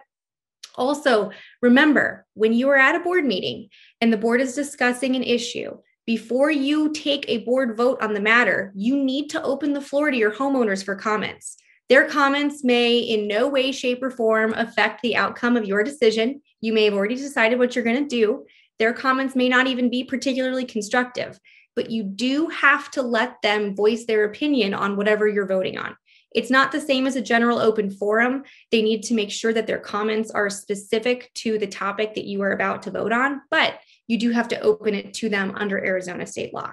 Also, remember when you are at a board meeting and the board is discussing an issue, before you take a board vote on the matter, you need to open the floor to your homeowners for comments. Their comments may in no way, shape, or form affect the outcome of your decision. You may have already decided what you're going to do. Their comments may not even be particularly constructive but you do have to let them voice their opinion on whatever you're voting on. It's not the same as a general open forum. They need to make sure that their comments are specific to the topic that you are about to vote on, but you do have to open it to them under Arizona state law.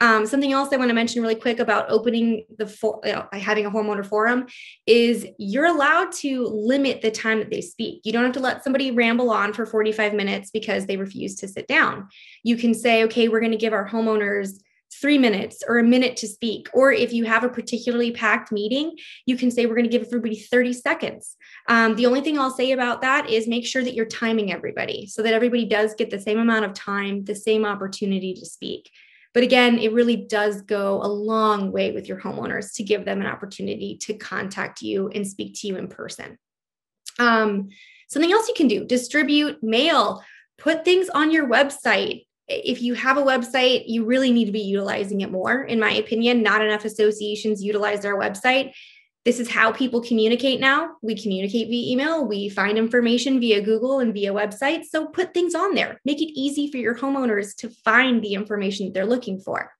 Um, something else I want to mention really quick about opening the for, know, having a homeowner forum is you're allowed to limit the time that they speak. You don't have to let somebody ramble on for 45 minutes because they refuse to sit down. You can say, okay, we're going to give our homeowners three minutes or a minute to speak. Or if you have a particularly packed meeting, you can say, we're going to give everybody 30 seconds. Um, the only thing I'll say about that is make sure that you're timing everybody so that everybody does get the same amount of time, the same opportunity to speak. But again, it really does go a long way with your homeowners to give them an opportunity to contact you and speak to you in person. Um, something else you can do distribute mail, put things on your website. If you have a website, you really need to be utilizing it more, in my opinion. Not enough associations utilize their website this is how people communicate now. We communicate via email, we find information via Google and via websites. So put things on there. Make it easy for your homeowners to find the information they're looking for.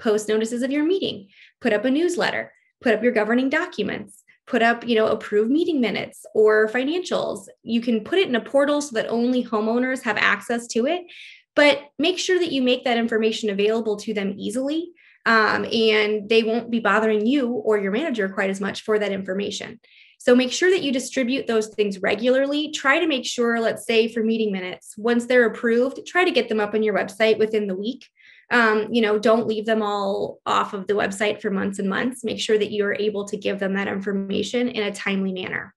Post notices of your meeting, put up a newsletter, put up your governing documents, put up, you know, approved meeting minutes or financials. You can put it in a portal so that only homeowners have access to it, but make sure that you make that information available to them easily um, and they won't be bothering you or your manager quite as much for that information. So make sure that you distribute those things regularly. Try to make sure, let's say for meeting minutes, once they're approved, try to get them up on your website within the week. Um, you know, don't leave them all off of the website for months and months. Make sure that you're able to give them that information in a timely manner.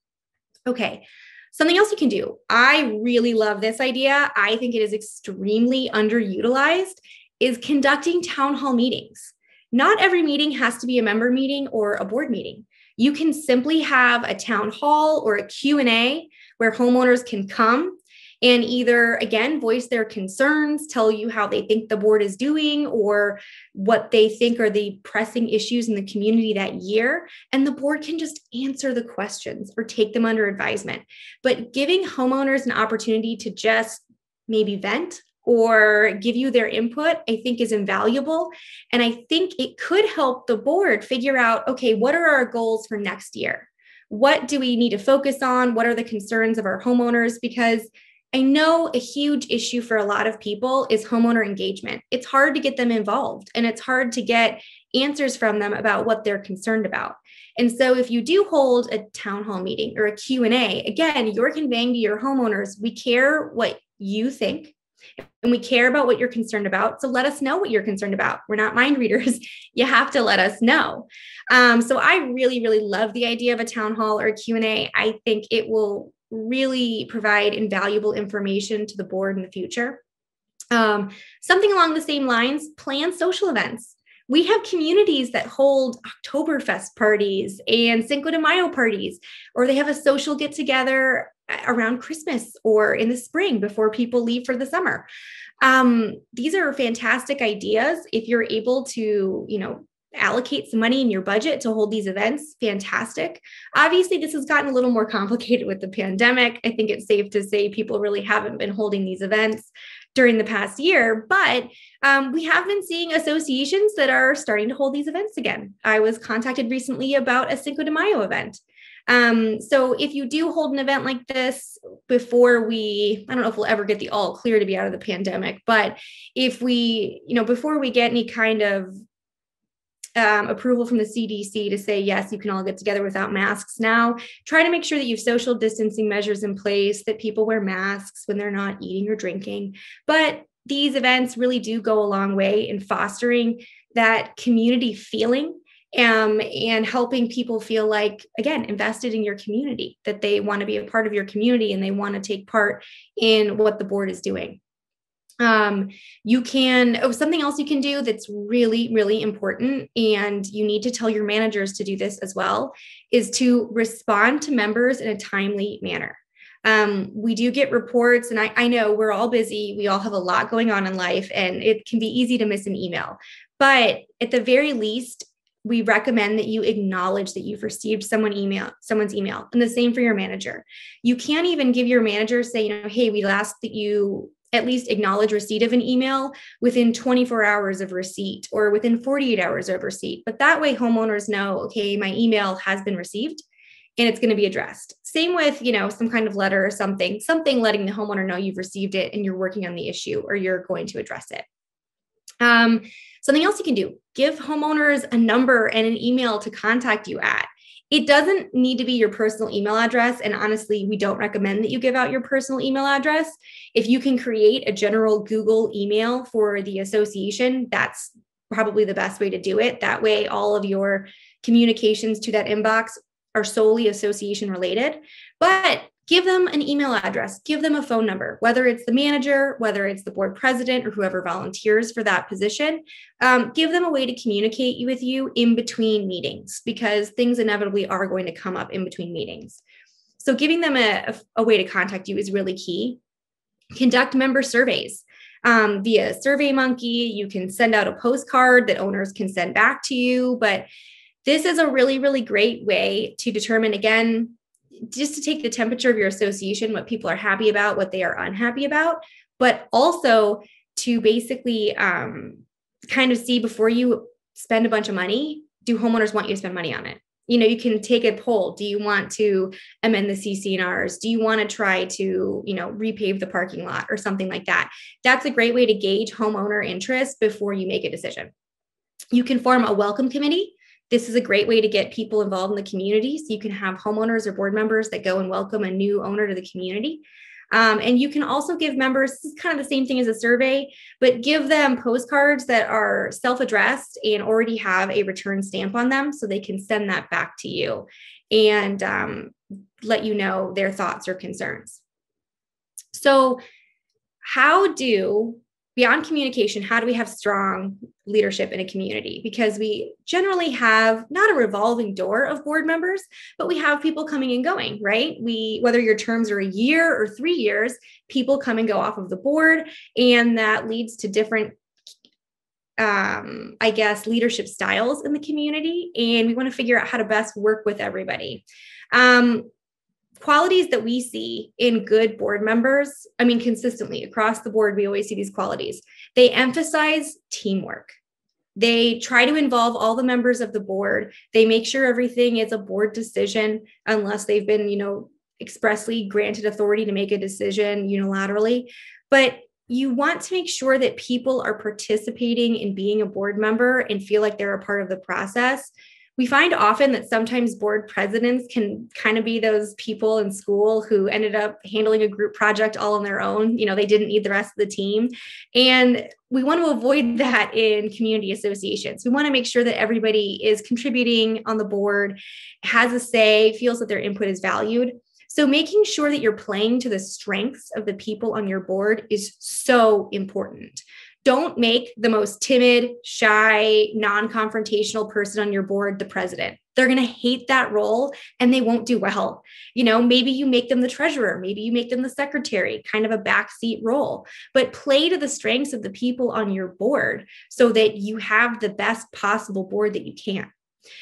Okay. Something else you can do. I really love this idea. I think it is extremely underutilized is conducting town hall meetings. Not every meeting has to be a member meeting or a board meeting. You can simply have a town hall or a Q&A where homeowners can come and either again voice their concerns, tell you how they think the board is doing or what they think are the pressing issues in the community that year and the board can just answer the questions or take them under advisement. But giving homeowners an opportunity to just maybe vent or give you their input, I think is invaluable. And I think it could help the board figure out okay, what are our goals for next year? What do we need to focus on? What are the concerns of our homeowners? Because I know a huge issue for a lot of people is homeowner engagement. It's hard to get them involved and it's hard to get answers from them about what they're concerned about. And so if you do hold a town hall meeting or a Q&A, again, you're conveying to your homeowners, we care what you think and we care about what you're concerned about so let us know what you're concerned about we're not mind readers you have to let us know um, so i really really love the idea of a town hall or a q&a i think it will really provide invaluable information to the board in the future um, something along the same lines plan social events we have communities that hold Oktoberfest parties and Cinco de Mayo parties, or they have a social get together around Christmas or in the spring before people leave for the summer. Um, these are fantastic ideas. If you're able to, you know, allocate some money in your budget to hold these events, fantastic. Obviously, this has gotten a little more complicated with the pandemic. I think it's safe to say people really haven't been holding these events during the past year, but um, we have been seeing associations that are starting to hold these events again. I was contacted recently about a Cinco de Mayo event. Um, so if you do hold an event like this before we, I don't know if we'll ever get the all clear to be out of the pandemic, but if we, you know, before we get any kind of um, approval from the CDC to say, yes, you can all get together without masks now. Try to make sure that you have social distancing measures in place, that people wear masks when they're not eating or drinking. But these events really do go a long way in fostering that community feeling um, and helping people feel like, again, invested in your community, that they want to be a part of your community and they want to take part in what the board is doing. Um, you can, oh, something else you can do that's really, really important, and you need to tell your managers to do this as well, is to respond to members in a timely manner. Um, we do get reports, and I, I know we're all busy. We all have a lot going on in life, and it can be easy to miss an email. But at the very least, we recommend that you acknowledge that you've received someone email someone's email and the same for your manager you can't even give your manager say you know hey we ask that you at least acknowledge receipt of an email within 24 hours of receipt or within 48 hours of receipt. But that way homeowners know, okay, my email has been received and it's going to be addressed. Same with, you know, some kind of letter or something, something letting the homeowner know you've received it and you're working on the issue or you're going to address it. Um, something else you can do, give homeowners a number and an email to contact you at. It doesn't need to be your personal email address. And honestly, we don't recommend that you give out your personal email address. If you can create a general Google email for the association, that's probably the best way to do it. That way, all of your communications to that inbox are solely association related. But give them an email address, give them a phone number, whether it's the manager, whether it's the board president, or whoever volunteers for that position. Um, give them a way to communicate with you in between meetings because things inevitably are going to come up in between meetings. So, giving them a, a way to contact you is really key. Conduct member surveys. Um, via SurveyMonkey, you can send out a postcard that owners can send back to you. But this is a really, really great way to determine, again, just to take the temperature of your association, what people are happy about, what they are unhappy about, but also to basically um, kind of see before you spend a bunch of money, do homeowners want you to spend money on it? You know, you can take a poll. Do you want to amend the CC&Rs? Do you want to try to, you know, repave the parking lot or something like that? That's a great way to gauge homeowner interest before you make a decision. You can form a welcome committee this is a great way to get people involved in the community. So you can have homeowners or board members that go and welcome a new owner to the community. Um, and you can also give members, this is kind of the same thing as a survey, but give them postcards that are self addressed and already have a return stamp on them so they can send that back to you and um, let you know their thoughts or concerns. So, how do beyond communication, how do we have strong leadership in a community? Because we generally have not a revolving door of board members, but we have people coming and going, right? We, whether your terms are a year or three years, people come and go off of the board, and that leads to different um, I guess, leadership styles in the community. And we want to figure out how to best work with everybody. Um, qualities that we see in good board members, I mean, consistently across the board, we always see these qualities. They emphasize teamwork. They try to involve all the members of the board. They make sure everything is a board decision unless they've been, you know, expressly granted authority to make a decision unilaterally. But you want to make sure that people are participating in being a board member and feel like they're a part of the process we find often that sometimes board presidents can kind of be those people in school who ended up handling a group project all on their own. You know, they didn't need the rest of the team. And we want to avoid that in community associations. We want to make sure that everybody is contributing on the board, has a say, feels that their input is valued. So, making sure that you're playing to the strengths of the people on your board is so important don't make the most timid, shy, non confrontational person on your board the president. They're going to hate that role and they won't do well. You know, maybe you make them the treasurer, maybe you make them the secretary, kind of a backseat role, but play to the strengths of the people on your board so that you have the best possible board that you can.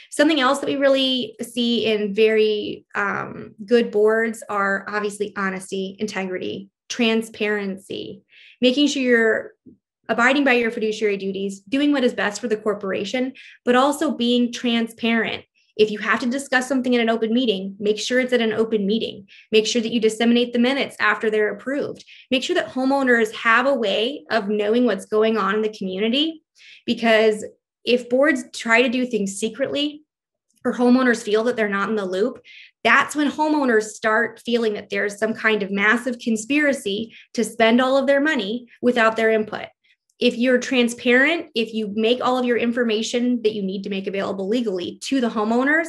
Something else that we really see in very um, good boards are obviously honesty, integrity, transparency, making sure you're abiding by your fiduciary duties, doing what is best for the corporation, but also being transparent If you have to discuss something in an open meeting, make sure it's at an open meeting. Make sure that you disseminate the minutes after they're approved. Make sure that homeowners have a way of knowing what's going on in the community because if boards try to do things secretly, or homeowners feel that they're not in the loop, that's when homeowners start feeling that there's some kind of massive conspiracy to spend all of their money without their input if you're transparent, if you make all of your information that you need to make available legally to the homeowners,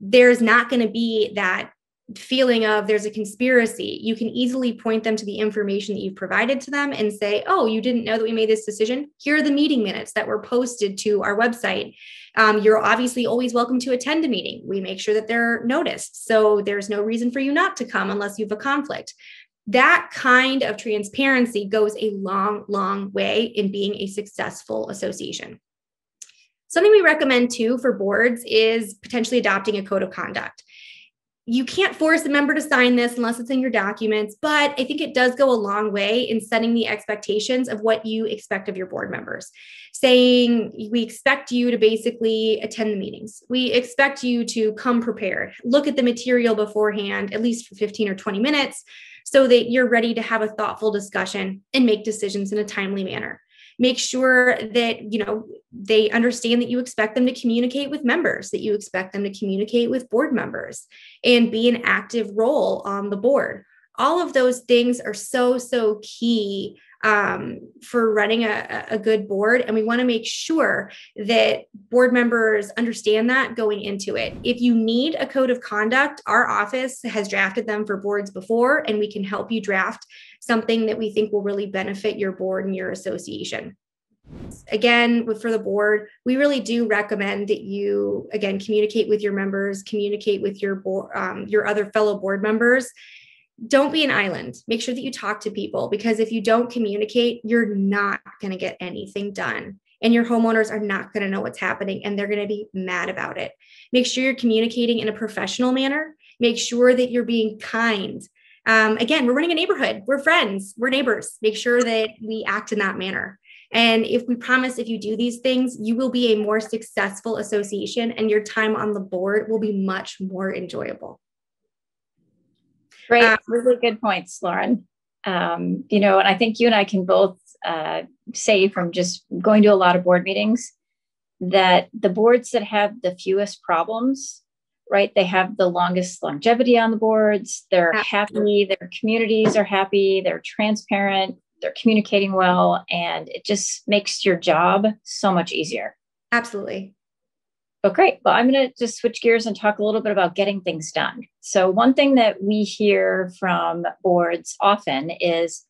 there's not going to be that feeling of there's a conspiracy. You can easily point them to the information that you've provided to them and say, oh, you didn't know that we made this decision? Here are the meeting minutes that were posted to our website. Um, you're obviously always welcome to attend a meeting. We make sure that they're noticed. So there's no reason for you not to come unless you have a conflict that kind of transparency goes a long, long way in being a successful association. Something we recommend too for boards is potentially adopting a code of conduct. You can't force a member to sign this unless it's in your documents, but I think it does go a long way in setting the expectations of what you expect of your board members. Saying, we expect you to basically attend the meetings. We expect you to come prepared, look at the material beforehand, at least for 15 or 20 minutes so that you're ready to have a thoughtful discussion and make decisions in a timely manner. Make sure that you know they understand that you expect them to communicate with members that you expect them to communicate with board members and be an active role on the board. All of those things are so so key um, for running a, a good board. And we want to make sure that board members understand that going into it. If you need a code of conduct, our office has drafted them for boards before, and we can help you draft something that we think will really benefit your board and your association again for the board we really do recommend that you again communicate with your members communicate with your board um, your other fellow board members don't be an island. Make sure that you talk to people because if you don't communicate, you're not going to get anything done. And your homeowners are not going to know what's happening and they're going to be mad about it. Make sure you're communicating in a professional manner. Make sure that you're being kind. Um, again, we're running a neighborhood. We're friends. We're neighbors. Make sure that we act in that manner. And if we promise if you do these things, you will be a more successful association and your time on the board will be much more enjoyable. Great, uh, really good points, Lauren. Um, you know, and I think you and I can both uh, say from just going to a lot of board meetings that the boards that have the fewest problems, right, they have the longest longevity on the boards. They're happy, their communities are happy, they're transparent, they're communicating well, and it just makes your job so much easier. Absolutely. Oh, great. Well, I'm going to just switch gears and talk a little bit about getting things done. So, one thing that we hear from boards often is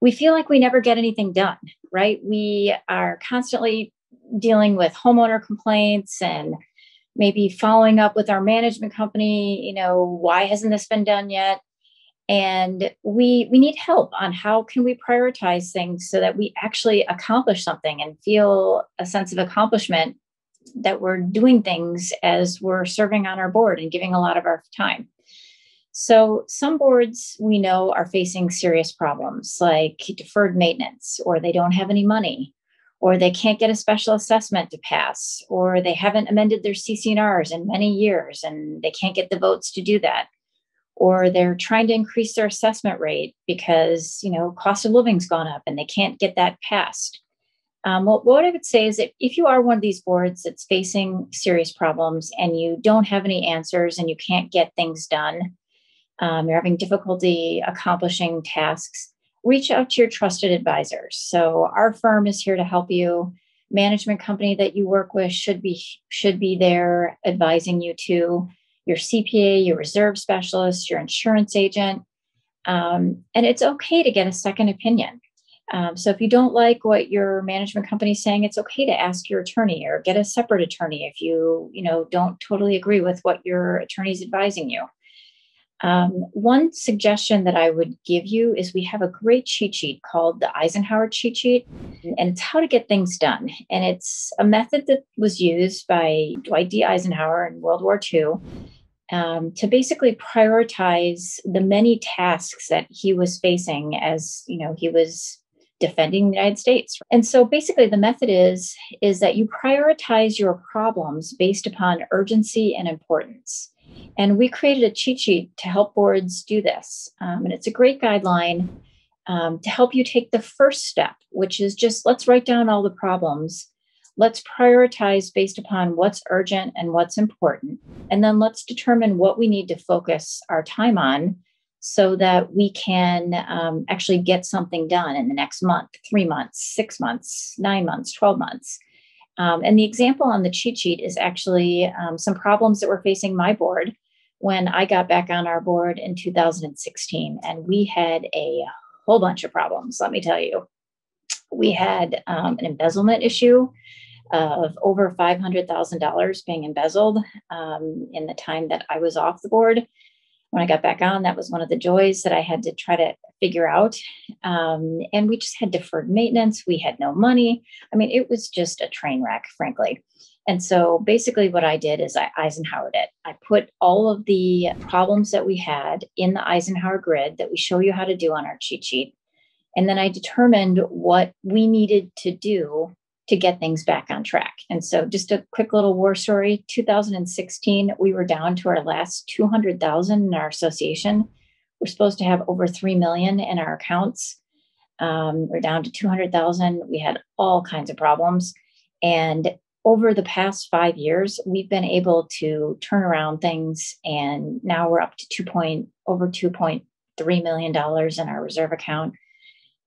we feel like we never get anything done, right? We are constantly dealing with homeowner complaints and maybe following up with our management company, you know, why hasn't this been done yet? And we we need help on how can we prioritize things so that we actually accomplish something and feel a sense of accomplishment that we're doing things as we're serving on our board and giving a lot of our time. So, some boards we know are facing serious problems like deferred maintenance, or they don't have any money, or they can't get a special assessment to pass, or they haven't amended their CC&Rs in many years and they can't get the votes to do that. Or they're trying to increase their assessment rate because, you know, cost of living's gone up and they can't get that passed. Um, well, what I would say is that if you are one of these boards that's facing serious problems and you don't have any answers and you can't get things done, um, you're having difficulty accomplishing tasks, reach out to your trusted advisors. So our firm is here to help you. Management company that you work with should be should be there advising you to your CPA, your reserve specialist, your insurance agent, um, and it's okay to get a second opinion. Um, so if you don't like what your management company is saying, it's okay to ask your attorney or get a separate attorney if you, you know, don't totally agree with what your attorney is advising you. Um, one suggestion that I would give you is we have a great cheat sheet called the Eisenhower cheat sheet, and it's how to get things done. And it's a method that was used by Dwight D. Eisenhower in World War II um, to basically prioritize the many tasks that he was facing as you know he was defending the United States. And so basically the method is is that you prioritize your problems based upon urgency and importance. And we created a cheat sheet to help boards do this. Um, and it's a great guideline um, to help you take the first step, which is just let's write down all the problems. Let's prioritize based upon what's urgent and what's important. And then let's determine what we need to focus our time on so that we can um, actually get something done in the next month, three months, six months, nine months, 12 months. Um, and the example on the cheat sheet is actually um, some problems that were facing my board when I got back on our board in 2016. And we had a whole bunch of problems, let me tell you. We had um, an embezzlement issue of over $500,000 being embezzled um, in the time that I was off the board. When I got back on, that was one of the joys that I had to try to figure out. Um, and we just had deferred maintenance. We had no money. I mean, it was just a train wreck, frankly. And so basically, what I did is I Eisenhowered it. I put all of the problems that we had in the Eisenhower grid that we show you how to do on our cheat sheet. And then I determined what we needed to do to get things back on track. And so, just a quick little war story 2016, we were down to our last 200,000 in our association. We're supposed to have over 3 million in our accounts. Um, we're down to 200,000. We had all kinds of problems. And over the past five years, we've been able to turn around things, and now we're up to two point over two point three million dollars in our reserve account,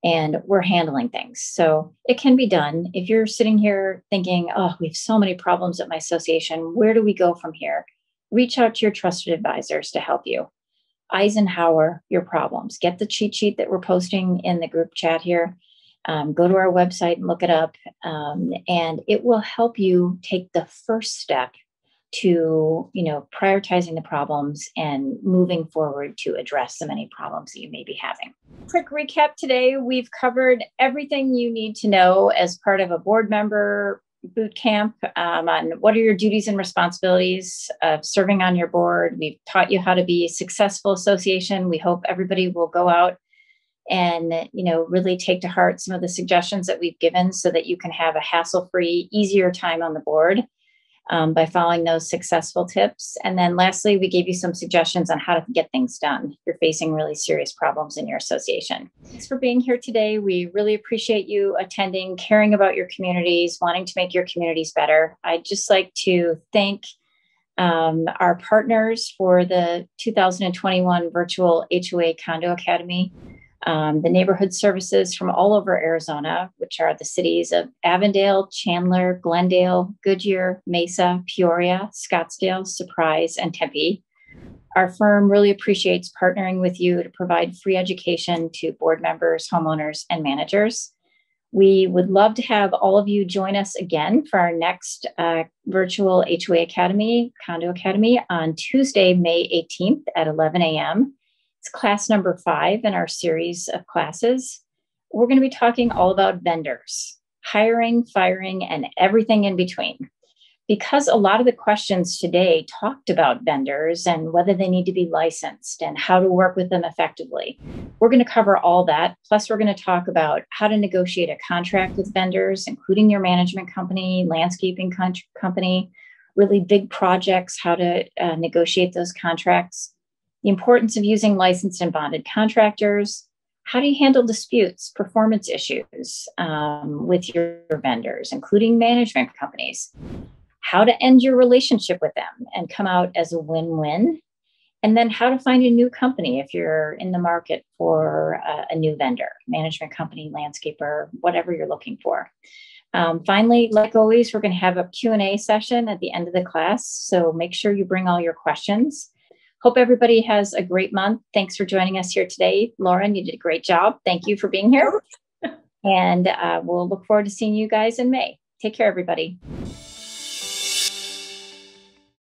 and we're handling things. So it can be done. If you're sitting here thinking, "Oh, we have so many problems at my association. Where do we go from here?" Reach out to your trusted advisors to help you. Eisenhower your problems. Get the cheat sheet that we're posting in the group chat here um, go to our website and look it up. Um, and it will help you take the first step to you know prioritizing the problems and moving forward to address the many problems that you may be having. Quick recap today we've covered everything you need to know as part of a board member boot camp um, on what are your duties and responsibilities of serving on your board. We've taught you how to be a successful association. We hope everybody will go out and you know really take to heart some of the suggestions that we've given so that you can have a hassle-free easier time on the board um, by following those successful tips. And then lastly we gave you some suggestions on how to get things done. If you're facing really serious problems in your association. Thanks for being here today. We really appreciate you attending caring about your communities wanting to make your communities better. I'd just like to thank um, our partners for the 2021 virtual HOA Condo Academy um, the neighborhood services from all over Arizona, which are the cities of Avondale, Chandler, Glendale, Goodyear, Mesa, Peoria, Scottsdale, Surprise, and Tempe. Our firm really appreciates partnering with you to provide free education to board members, homeowners, and managers. We would love to have all of you join us again for our next uh, virtual HOA Academy, Condo Academy on Tuesday, May 18th at 11 a.m. It's class number five in our series of classes. We're going to be talking all about vendors, hiring, firing, and everything in between. Because a lot of the questions today talked about vendors and whether they need to be licensed and how to work with them effectively. We're going to cover all that. Plus, we're going to talk about how to negotiate a contract with vendors, including your management company, landscaping con- company, really big projects, how to uh, negotiate those contracts the importance of using licensed and bonded contractors. How do you handle disputes, performance issues um, with your vendors, including management companies? How to end your relationship with them and come out as a win win. And then how to find a new company if you're in the market for a, a new vendor, management company, landscaper, whatever you're looking for. Um, finally, like always, we're going to have a Q&A session at the end of the class. So make sure you bring all your questions. Hope everybody has a great month. Thanks for joining us here today. Lauren, you did a great job. Thank you for being here. and uh, we'll look forward to seeing you guys in May. Take care, everybody.